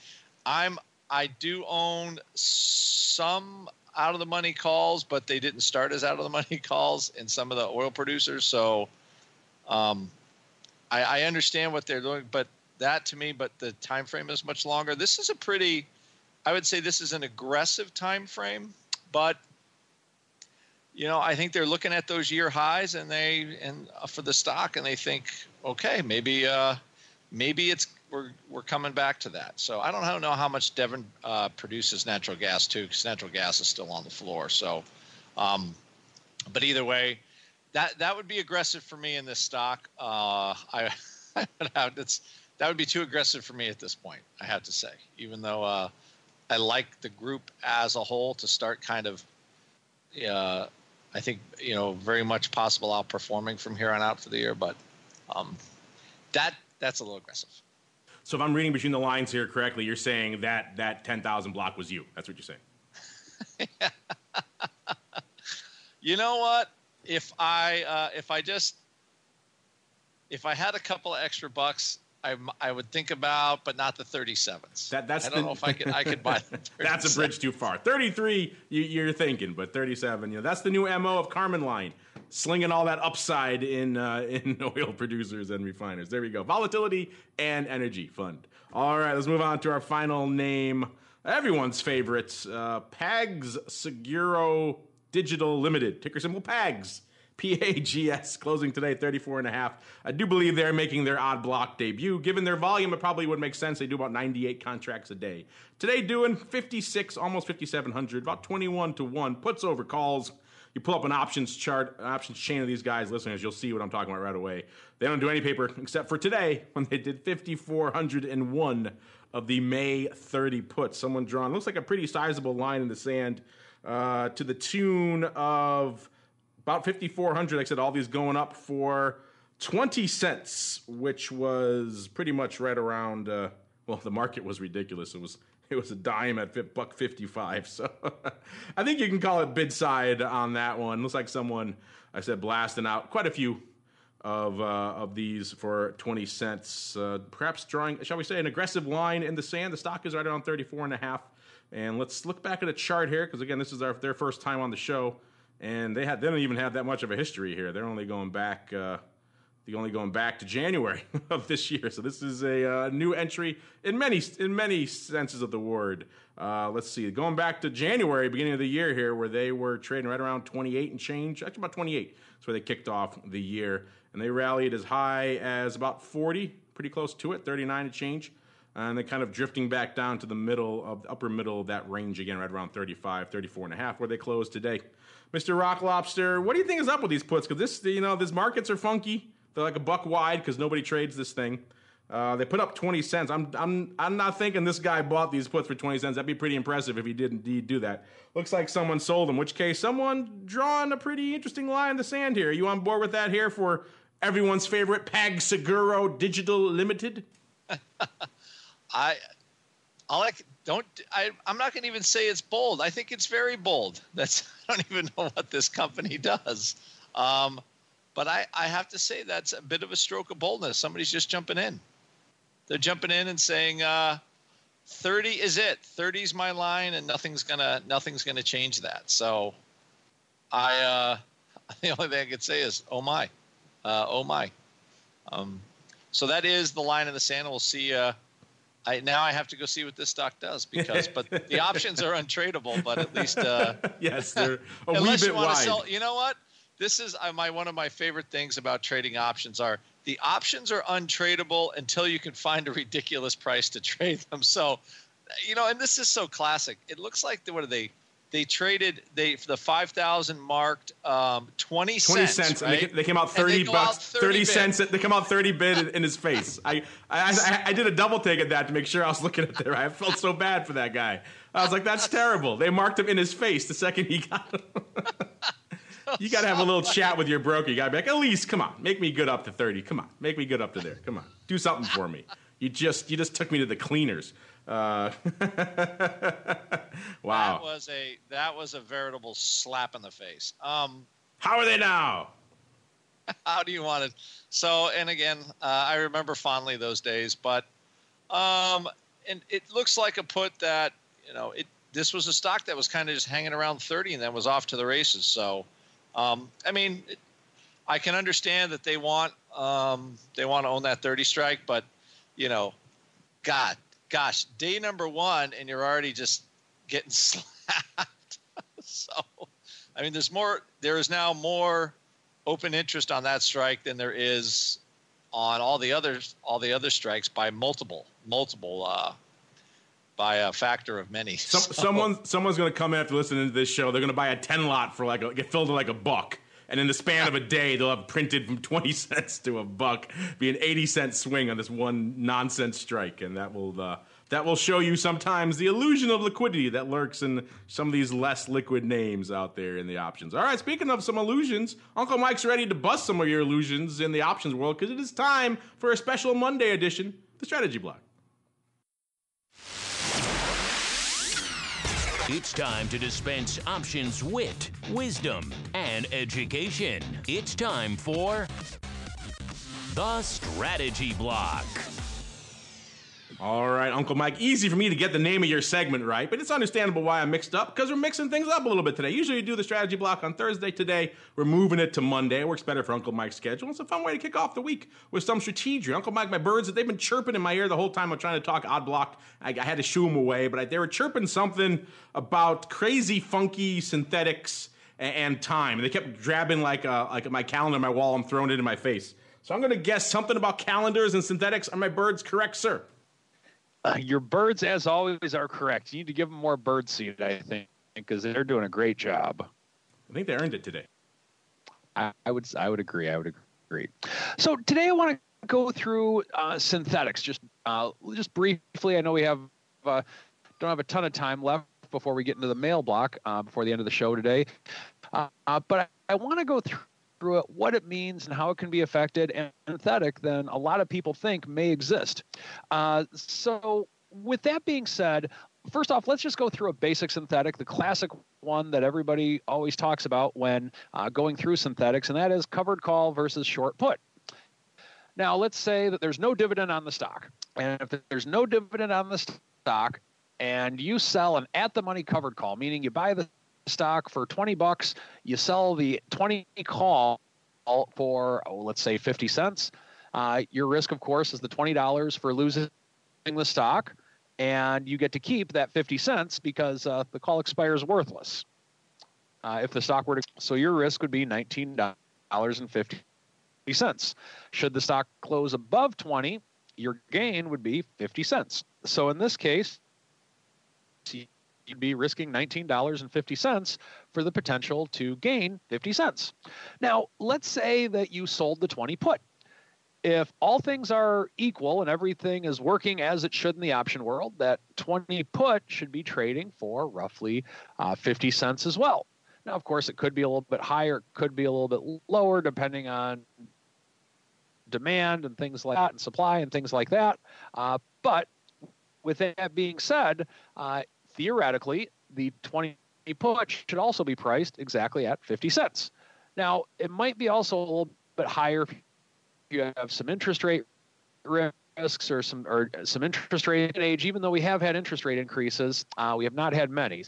I'm I do own some out of the money calls, but they didn't start as out of the money [laughs] calls in some of the oil producers. So, um, I, I understand what they're doing, but that to me, but the time frame is much longer. This is a pretty I would say this is an aggressive time frame, but you know, I think they're looking at those year highs and they and uh, for the stock and they think, okay, maybe uh, maybe it's we're we're coming back to that. So I don't know how much Devon uh, produces natural gas too, because natural gas is still on the floor. So, um, but either way, that that would be aggressive for me in this stock. Uh, I, [laughs] that's that would be too aggressive for me at this point. I have to say, even though uh, I like the group as a whole to start kind of, uh, I think you know very much possible outperforming from here on out for the year, but um, that that's a little aggressive. So if I'm reading between the lines here correctly, you're saying that that 10,000 block was you. That's what you're saying. [laughs] you know what? If I uh, if I just if I had a couple of extra bucks, I, I would think about, but not the 37s. That, that's I don't the, know if I could I could buy. [laughs] that's a bridge too far. 33, you, are thinking, but 37, you know, that's the new mo of Carmen line, slinging all that upside in uh, [laughs] in oil producers and refiners. There we go. Volatility and energy fund. All right, let's move on to our final name. Everyone's favorites, uh, Pags Seguro Digital Limited, ticker symbol PAGS. PAGS closing today 34 and a half. I do believe they're making their odd block debut. Given their volume, it probably would make sense. They do about 98 contracts a day. Today doing 56, almost 5700, about 21 to 1 puts over calls. You pull up an options chart, an options chain of these guys, listeners, you'll see what I'm talking about right away. They don't do any paper except for today when they did 5401 of the May 30 puts. Someone drawn looks like a pretty sizable line in the sand uh, to the tune of about 5400 i said all these going up for 20 cents which was pretty much right around uh, well the market was ridiculous. It was it was a dime at buck 55 [laughs] so i think you can call it bid side on that one. Looks like someone i said blasting out quite a few of uh, of these for 20 cents uh, perhaps drawing shall we say an aggressive line in the sand. The stock is right around 34 and a half. And let's look back at a chart here because again this is our, their first time on the show and they had they don't even have that much of a history here. They're only going back uh, they're only going back to January [laughs] of this year. So this is a uh, new entry in many in many senses of the word. Uh, let's see, going back to January, beginning of the year here, where they were trading right around 28 and change, actually about 28. That's where they kicked off the year, and they rallied as high as about 40, pretty close to it, 39 and change and then kind of drifting back down to the middle of the upper middle of that range again, right around 35, 34 and a half, where they closed today. Mr. Rock Lobster, what do you think is up with these puts? Because this, you know, these markets are funky. They're like a buck wide because nobody trades this thing. Uh, they put up 20 cents. I'm, I'm, I'm not thinking this guy bought these puts for 20 cents. That'd be pretty impressive if he did indeed do that. Looks like someone sold them, which case someone drawing a pretty interesting line in the sand here. Are you on board with that here for everyone's favorite PagSeguro Digital Limited? [laughs] I, I like don't I, I'm not going to even say it's bold. I think it's very bold. [laughs] That's I don't even know what this company [laughs] does. Um, but I, I have to say that's a bit of a stroke of boldness. Somebody's just jumping in. They're jumping in and saying, uh, 30 is it. 30 is my line, and nothing's gonna nothing's gonna change that. So, I uh, [laughs] the only thing I could say is, oh my, uh, oh my. Um, so that is the line in the sand. We'll see. Uh, I now I have to go see what this stock does because but [laughs] the options are untradeable. But at least uh, [laughs] yes, they're a unless you want wide. to sell. You know what? This is uh, my one of my favorite things about trading options are the options are untradeable until you can find a ridiculous price to [laughs] trade them. So, you know, and this is so classic. It looks like the, what are they? They traded they the five thousand marked um, twenty, 20 cents. cents, right? and they, they came out 30 go bucks, out 30, bid. cents. They come out 30 bid in, in his face. I, I, I, I did a double take at that to make sure I was looking at there. I felt so bad for that guy. I was like, that's terrible. They marked him in his face the second he got him. [laughs] you got to have a little chat with your broker. You got to be like, at least, come on, make me good up to 30. Come on, make me good up to there. Come on, do something for me. You just, you just took me to the cleaners. Uh, [laughs] wow. That was a that was a veritable slap in the face. Um, How are they now? [laughs] how do you want it? So, and again, uh, I remember fondly those days, but um, and it looks like a put that you know it. This was a stock that was kind of just hanging around 30 and then was off to the races. So, um, I mean, it, I can understand that they want um, they want to own that 30 strike, but you know, God, gosh, day number one, and you're already just getting [laughs] slapped. so, I mean, there's more. There is now more open interest on that strike than there is on all the others, all the other strikes by multiple, multiple, uh, by a factor of many. [laughs] Some, So- Someone, someone's going to come after listening to this show. They're going to buy a ten lot for like a, get filled to like a buck, and in the span of a day, they'll have printed from 20 cents to a buck, be an 80 cent swing on this one nonsense strike, and that will uh, that will show you sometimes the illusion of liquidity that lurks in some of these less liquid names out there in the options. All right, speaking of some illusions, Uncle Mike's ready to bust some of your illusions in the options world because it is time for a special Monday edition, the Strategy Block. It's time to dispense options wit, wisdom, and education. It's time for the Strategy Block. All right, Uncle Mike. Easy for me to get the name of your segment right, but it's understandable why I'm mixed up because we're mixing things up a little bit today. Usually we do the strategy block on Thursday. Today, we're moving it to Monday. It works better for Uncle Mike's schedule. It's a fun way to kick off the week with some strategy. Uncle Mike, my birds, they've been chirping in my ear the whole time I'm trying to talk odd block. I, I had to shoo them away, but I, they were chirping something about crazy, funky synthetics and, and time. And they kept grabbing like, uh, like my calendar, my wall, and throwing it in my face. So I'm going to guess something about calendars and synthetics. Are my birds correct, sir? Uh, your birds, as always, are correct. You need to give them more bird seed, I think, because they're doing a great job. I think they earned it today. I, I would, I would agree. I would agree. So today, I want to go through uh, synthetics just, uh, just briefly. I know we have uh, don't have a ton of time left before we get into the mail block uh, before the end of the show today, uh, but I, I want to go through through it, what it means, and how it can be affected and synthetic than a lot of people think may exist. Uh, so, with that being said, first off, let's just go through a basic synthetic, the classic one that everybody always talks about when uh, going through synthetics, and that is covered call versus short put. Now, let's say that there's no dividend on the stock. And if there's no dividend on the stock, and you sell an at the money covered call, meaning you buy the stock for 20 bucks, you sell the 20 call for, oh, let's say 50 cents. Uh, your risk, of course, is the $20 for losing the stock, and you get to keep that 50 cents because uh, the call expires worthless. Uh, if the stock were to, so your risk would be $19.50. Should the stock close above 20, your gain would be 50 cents. So in this case, you'd be risking $19.50 for the potential to gain 50 cents. Now, let's say that you sold the 20 put. If all things are equal and everything is working as it should in the option world, that 20 put should be trading for roughly uh, 50 cents as well. Now, of course, it could be a little bit higher, could be a little bit lower, depending on demand and things like that, and supply and things like that. Uh, but with that being said, uh, theoretically, the 20 put should also be priced exactly at 50 cents. Now, it might be also a little bit higher if you have some interest rate risks or some or some interest rate age. Even though we have had interest rate increases, uh, we have not had many.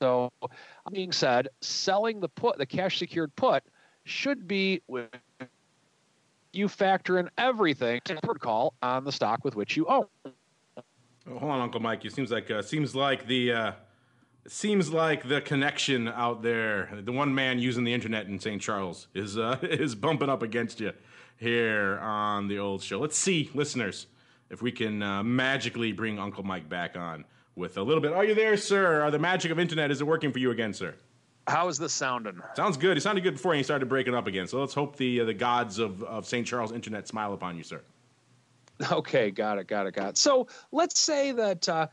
So, being said, selling the put, the cash secured put, should be you factor in everything call on the stock with which you own. Oh, hold on, Uncle Mike. It seems like uh, seems like the uh, seems like the connection out there, the one man using the internet in St. Charles, is uh, [laughs] is bumping up against you here on the old show. Let's see, listeners, if we can uh, magically bring Uncle Mike back on with a little bit. Are you there, sir? Are the magic of internet is it working for you again, sir? How is this sounding? Sounds good. It sounded good before you started breaking up again. So let's hope the uh, the gods of, of St. Charles internet smile upon you, sir. Okay, got it, got it, got it. So let's say that uh,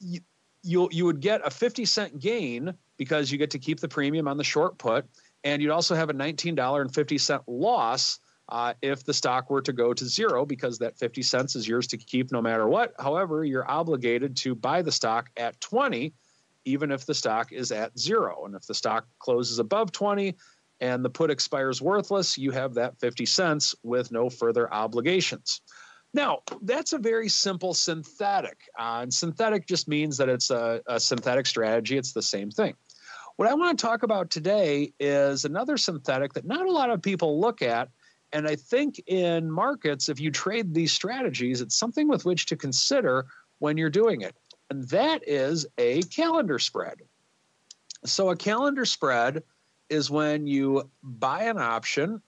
you, you you would get a 50 cent gain because you get to keep the premium on the short put, and you'd also have a $19.50 loss uh, if the stock were to go to zero because that 50 cents is yours to keep no matter what. However, you're obligated to buy the stock at 20 even if the stock is at zero. And if the stock closes above 20 and the put expires worthless, you have that 50 cents with no further obligations. Now, that's a very simple synthetic. Uh, and synthetic just means that it's a, a synthetic strategy, it's the same thing. What I want to talk about today is another synthetic that not a lot of people look at. And I think in markets, if you trade these strategies, it's something with which to consider when you're doing it. And that is a calendar spread. So, a calendar spread is when you buy an option,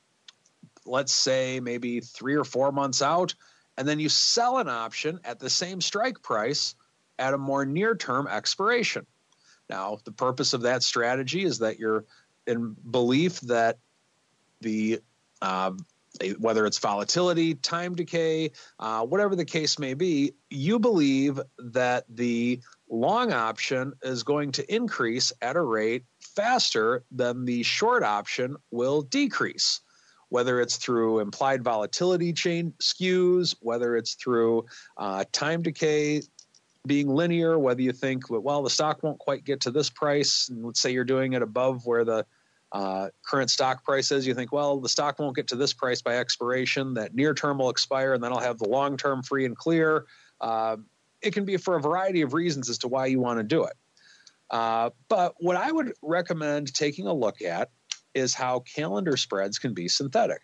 let's say maybe three or four months out, and then you sell an option at the same strike price at a more near term expiration. Now, the purpose of that strategy is that you're in belief that the uh, whether it's volatility, time decay, uh, whatever the case may be, you believe that the long option is going to increase at a rate faster than the short option will decrease. Whether it's through implied volatility chain skews, whether it's through uh, time decay being linear, whether you think, well, the stock won't quite get to this price, and let's say you're doing it above where the uh, current stock prices, you think, well, the stock won't get to this price by expiration. That near term will expire, and then I'll have the long term free and clear. Uh, it can be for a variety of reasons as to why you want to do it. Uh, but what I would recommend taking a look at is how calendar spreads can be synthetic.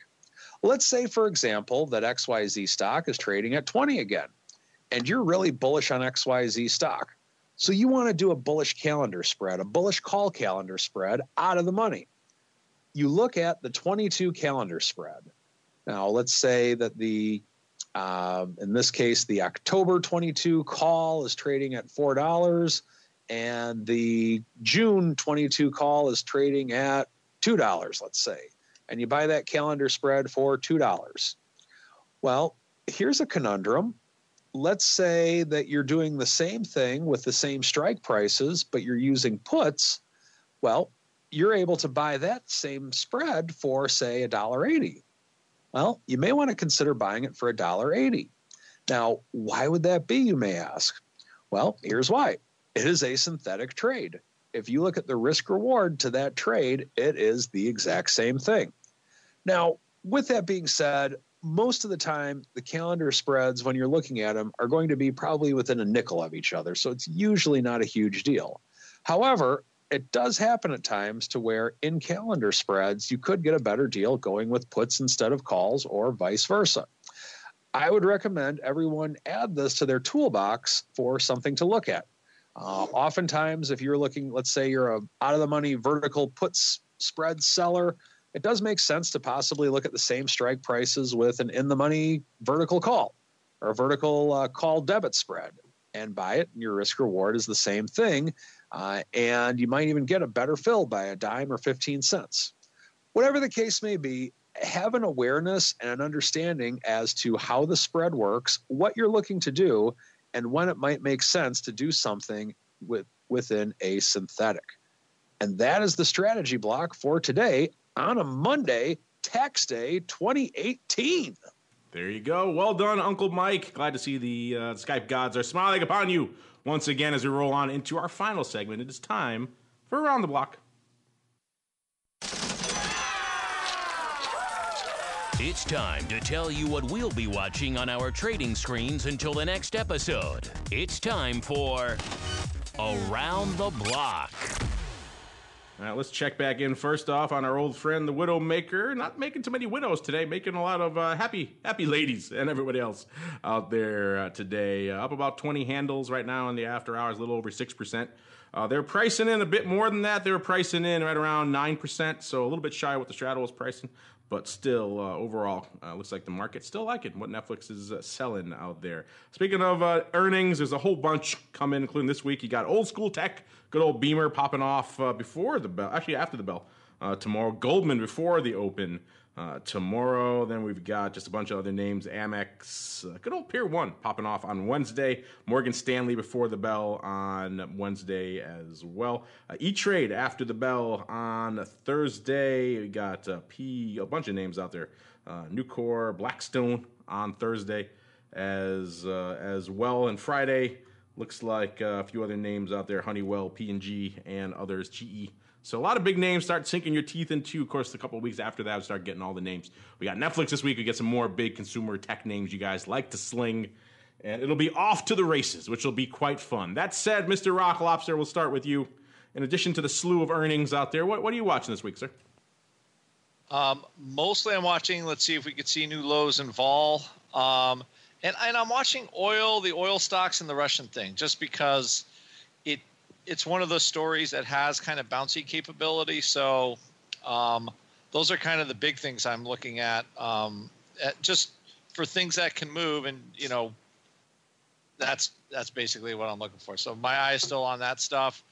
Let's say, for example, that XYZ stock is trading at 20 again, and you're really bullish on XYZ stock. So you want to do a bullish calendar spread, a bullish call calendar spread out of the money you look at the 22 calendar spread. Now, let's say that the, uh, in this case, the October 22 call is trading at $4 and the June 22 call is trading at $2, let's say. And you buy that calendar spread for $2. Well, here's a conundrum. Let's say that you're doing the same thing with the same strike prices, but you're using puts. Well, you're able to buy that same spread for say a dollar eighty. Well, you may want to consider buying it for a dollar eighty. Now, why would that be, you may ask? Well, here's why. It is a synthetic trade. If you look at the risk reward to that trade, it is the exact same thing. Now, with that being said, most of the time, the calendar spreads, when you're looking at them, are going to be probably within a nickel of each other. So it's usually not a huge deal. However, it does happen at times to where in calendar spreads, you could get a better deal going with puts instead of calls or vice versa. I would recommend everyone add this to their toolbox for something to look at. Uh, oftentimes, if you're looking, let's say you're a out of the money vertical puts spread seller, it does make sense to possibly look at the same strike prices with an in the money vertical call or vertical uh, call debit spread and buy it. And your risk reward is the same thing. Uh, and you might even get a better fill by a dime or 15 cents. Whatever the case may be, have an awareness and an understanding as to how the spread works, what you're looking to do, and when it might make sense to do something with, within a synthetic. And that is the strategy block for today on a Monday, Tax Day 2018. There you go. Well done, Uncle Mike. Glad to see the uh, Skype gods are smiling upon you once again as we roll on into our final segment. It is time for Around the Block. It's time to tell you what we'll be watching on our trading screens until the next episode. It's time for Around the Block. All right, let's check back in first off on our old friend, the Widow Maker. Not making too many widows today, making a lot of uh, happy, happy ladies and everybody else out there uh, today. Uh, up about 20 handles right now in the after hours, a little over 6%. Uh, they're pricing in a bit more than that. They were pricing in right around 9%, so a little bit shy of what the straddle was pricing but still, uh, overall, uh, looks like the market still liking what Netflix is uh, selling out there. Speaking of uh, earnings, there's a whole bunch coming, including this week. You got old school tech, good old Beamer popping off uh, before the bell, actually after the bell uh, tomorrow. Goldman before the open uh, tomorrow. Then we've got just a bunch of other names. Amex, uh, good old Pier 1 popping off on Wednesday. Morgan Stanley before the bell on Wednesday as well. Uh, E Trade after the bell on Thursday. We got uh, P, a bunch of names out there. Uh, Nucor, Blackstone on Thursday as uh, as well. And Friday looks like a few other names out there: Honeywell, P and G, and others. GE so a lot of big names start sinking your teeth into. Of course, a couple of weeks after that, we start getting all the names. We got Netflix this week. We get some more big consumer tech names you guys like to sling. And it'll be off to the races, which will be quite fun. That said, Mr. Rock Lobster, we'll start with you. In addition to the slew of earnings out there, what, what are you watching this week, sir? Um, mostly I'm watching, let's see if we could see new lows in vol. Um, and, and I'm watching oil, the oil stocks, and the Russian thing, just because it's one of those stories that has kind of bouncy capability. So um, those are kind of the big things I'm looking at, um, at, just for things that can move, and you know, that's that's basically what I'm looking for. So my eye is still on that stuff.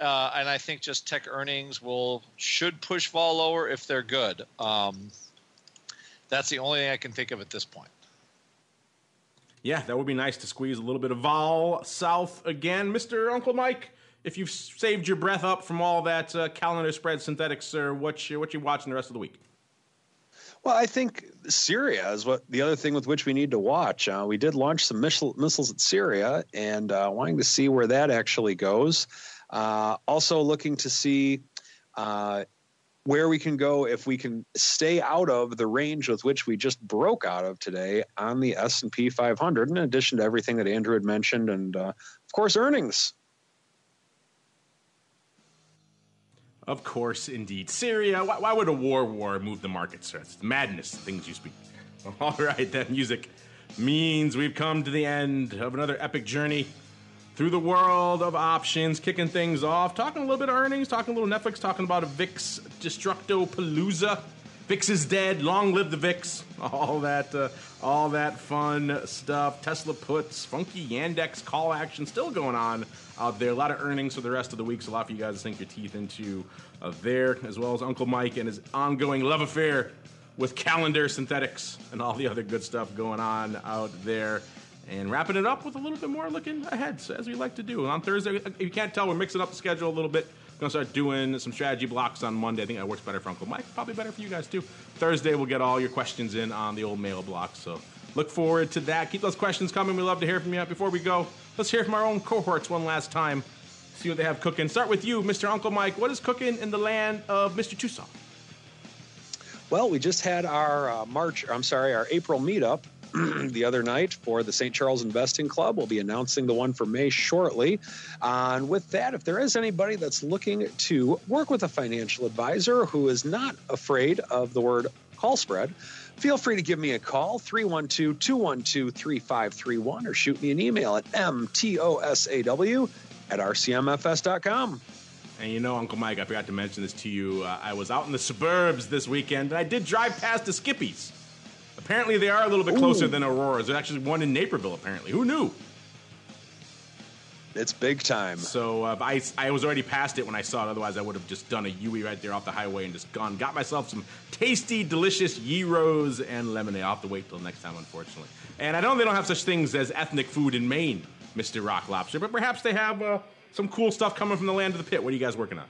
uh, and I think just tech earnings will should push vol lower if they're good. Um, that's the only thing I can think of at this point. Yeah, that would be nice to squeeze a little bit of vol south again, Mister Uncle Mike. If you've saved your breath up from all that uh, calendar spread synthetics, sir, what you what you watching the rest of the week? Well, I think Syria is what the other thing with which we need to watch. Uh, we did launch some missile, missiles at Syria, and uh, wanting to see where that actually goes. Uh, also, looking to see uh, where we can go if we can stay out of the range with which we just broke out of today on the S&P 500 in addition to everything that Andrew had mentioned and uh, of course earnings Of course, indeed. Syria, why, why would a war war move the market, sir? It's madness, things you speak. [laughs] All right, that music means we've come to the end of another epic journey through the world of options, kicking things off, talking a little bit of earnings, talking a little Netflix, talking about a VIX Destructo Palooza. VIX is dead. Long live the VIX. [laughs] All that, uh, all that fun stuff. Tesla puts, funky Yandex call action still going on out there. A lot of earnings for the rest of the week, so a lot for you guys to sink your teeth into uh, there, as well as Uncle Mike and his ongoing love affair with calendar synthetics and all the other good stuff going on out there. And wrapping it up with a little bit more looking ahead, so as we like to do. On Thursday, if you can't tell, we're mixing up the schedule a little bit gonna start doing some strategy blocks on Monday. I think that works better for Uncle Mike, probably better for you guys too. Thursday we'll get all your questions in on the old mail block. So look forward to that. Keep those questions coming. We love to hear from you. Before we go, let's hear from our own cohorts one last time. See what they have cooking. Start with you, Mr. Uncle Mike. What is cooking in the land of Mr. Tosaw? Well, we just had our uh, March, I'm sorry, our April meetup [clears throat] the other night for the St. Charles Investing Club. We'll be announcing the one for May shortly. And with that, if there is anybody that's looking to work with a financial advisor who is not afraid of the word call spread, feel free to give me a call 312 212 3531 or shoot me an email at mtosaw at rcmfs.com. And you know, Uncle Mike, I forgot to mention this to you. Uh, I was out in the suburbs this weekend, and I did drive past the Skippies. Apparently, they are a little bit closer Ooh. than Aurora's. There's actually one in Naperville, apparently. Who knew? It's big time. So uh, I, I was already past it when I saw it. Otherwise, I would have just done a Yui right there off the highway and just gone. Got myself some tasty, delicious gyros and lemonade. I'll have to wait till next time, unfortunately. And I don't know they don't have such things as ethnic food in Maine, Mr. Rock Lobster, but perhaps they have uh, some cool stuff coming from the land of the pit. What are you guys working on?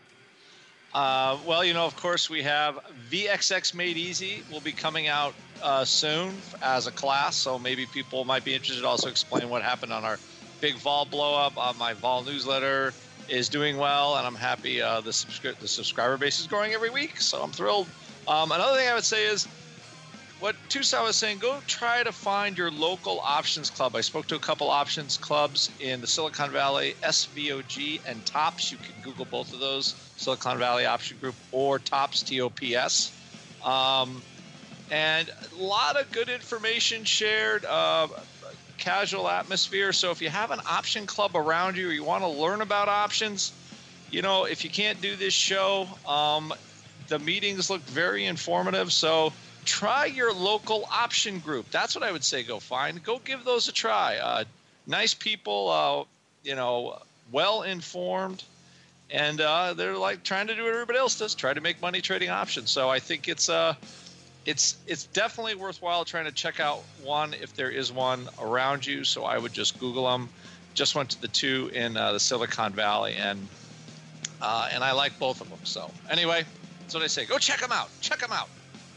Uh, well, you know, of course, we have VXX Made Easy will be coming out uh, soon as a class, so maybe people might be interested. Also, explain what happened on our big vol blow up. Uh, my vol newsletter is doing well, and I'm happy. Uh, the, subscri- the subscriber base is growing every week, so I'm thrilled. Um, another thing I would say is what Tosaw was saying, go try to find your local options club. I spoke to a couple options clubs in the Silicon Valley, SVOG and TOPS. You can Google both of those, Silicon Valley Option Group or TOPS, T-O-P-S. Um, and a lot of good information shared, uh, casual atmosphere. So if you have an option club around you or you want to learn about options, you know, if you can't do this show, um, the meetings look very informative. So try your local option group. That's what I would say. Go find. Go give those a try. Uh, nice people. Uh, you know, well informed, and uh, they're like trying to do what everybody else does. Try to make money trading options. So I think it's uh, it's it's definitely worthwhile trying to check out one if there is one around you. So I would just Google them. Just went to the two in uh, the Silicon Valley, and uh, and I like both of them. So anyway, that's what I say. Go check them out. Check them out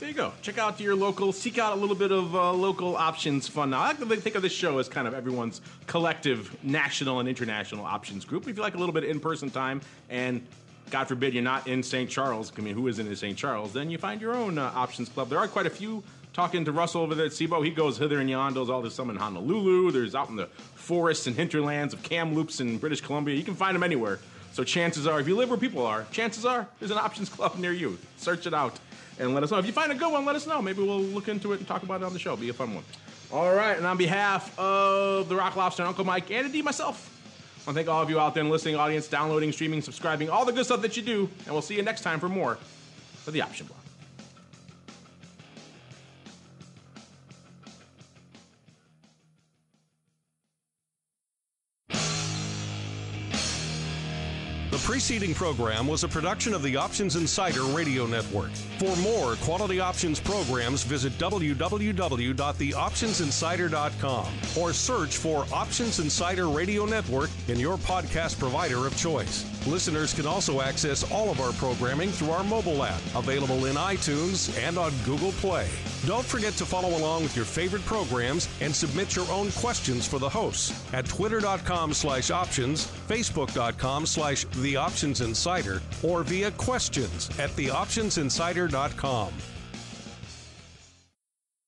there you go. Check out your local, seek out a little bit of uh, local options fun. Now, I like to think of this show as kind of everyone's collective national and international options group. If you like a little bit of in person time, and God forbid you're not in St. Charles, I mean, who isn't in St. Charles, then you find your own uh, options club. There are quite a few. Talking to Russell over there at CBOE, he goes hither and yon, does all this some in Honolulu. There's out in the forests and hinterlands of Kamloops in British Columbia. You can find them anywhere. So chances are, if you live where people are, chances are there's an options club near you. Search it out and let us know. If you find a good one, let us know. Maybe we'll look into it and talk about it on the show. Be a fun one. All right, and on behalf of the Rock Lobster and Uncle Mike and indeed myself, I want to thank all of you out there in the listening audience, downloading, streaming, subscribing, all the good stuff that you do. And we'll see you next time for more for the Option Block. The preceding program was a production of the Options Insider Radio Network. For more quality options programs, visit www.theoptionsinsider.com or search for Options Insider Radio Network in your podcast provider of choice. Listeners can also access all of our programming through our mobile app, available in iTunes and on Google Play. Don't forget to follow along with your favorite programs and submit your own questions for the hosts at twitter.com slash options, facebook.com slash the options insider, or via questions at theoptionsinsider.com.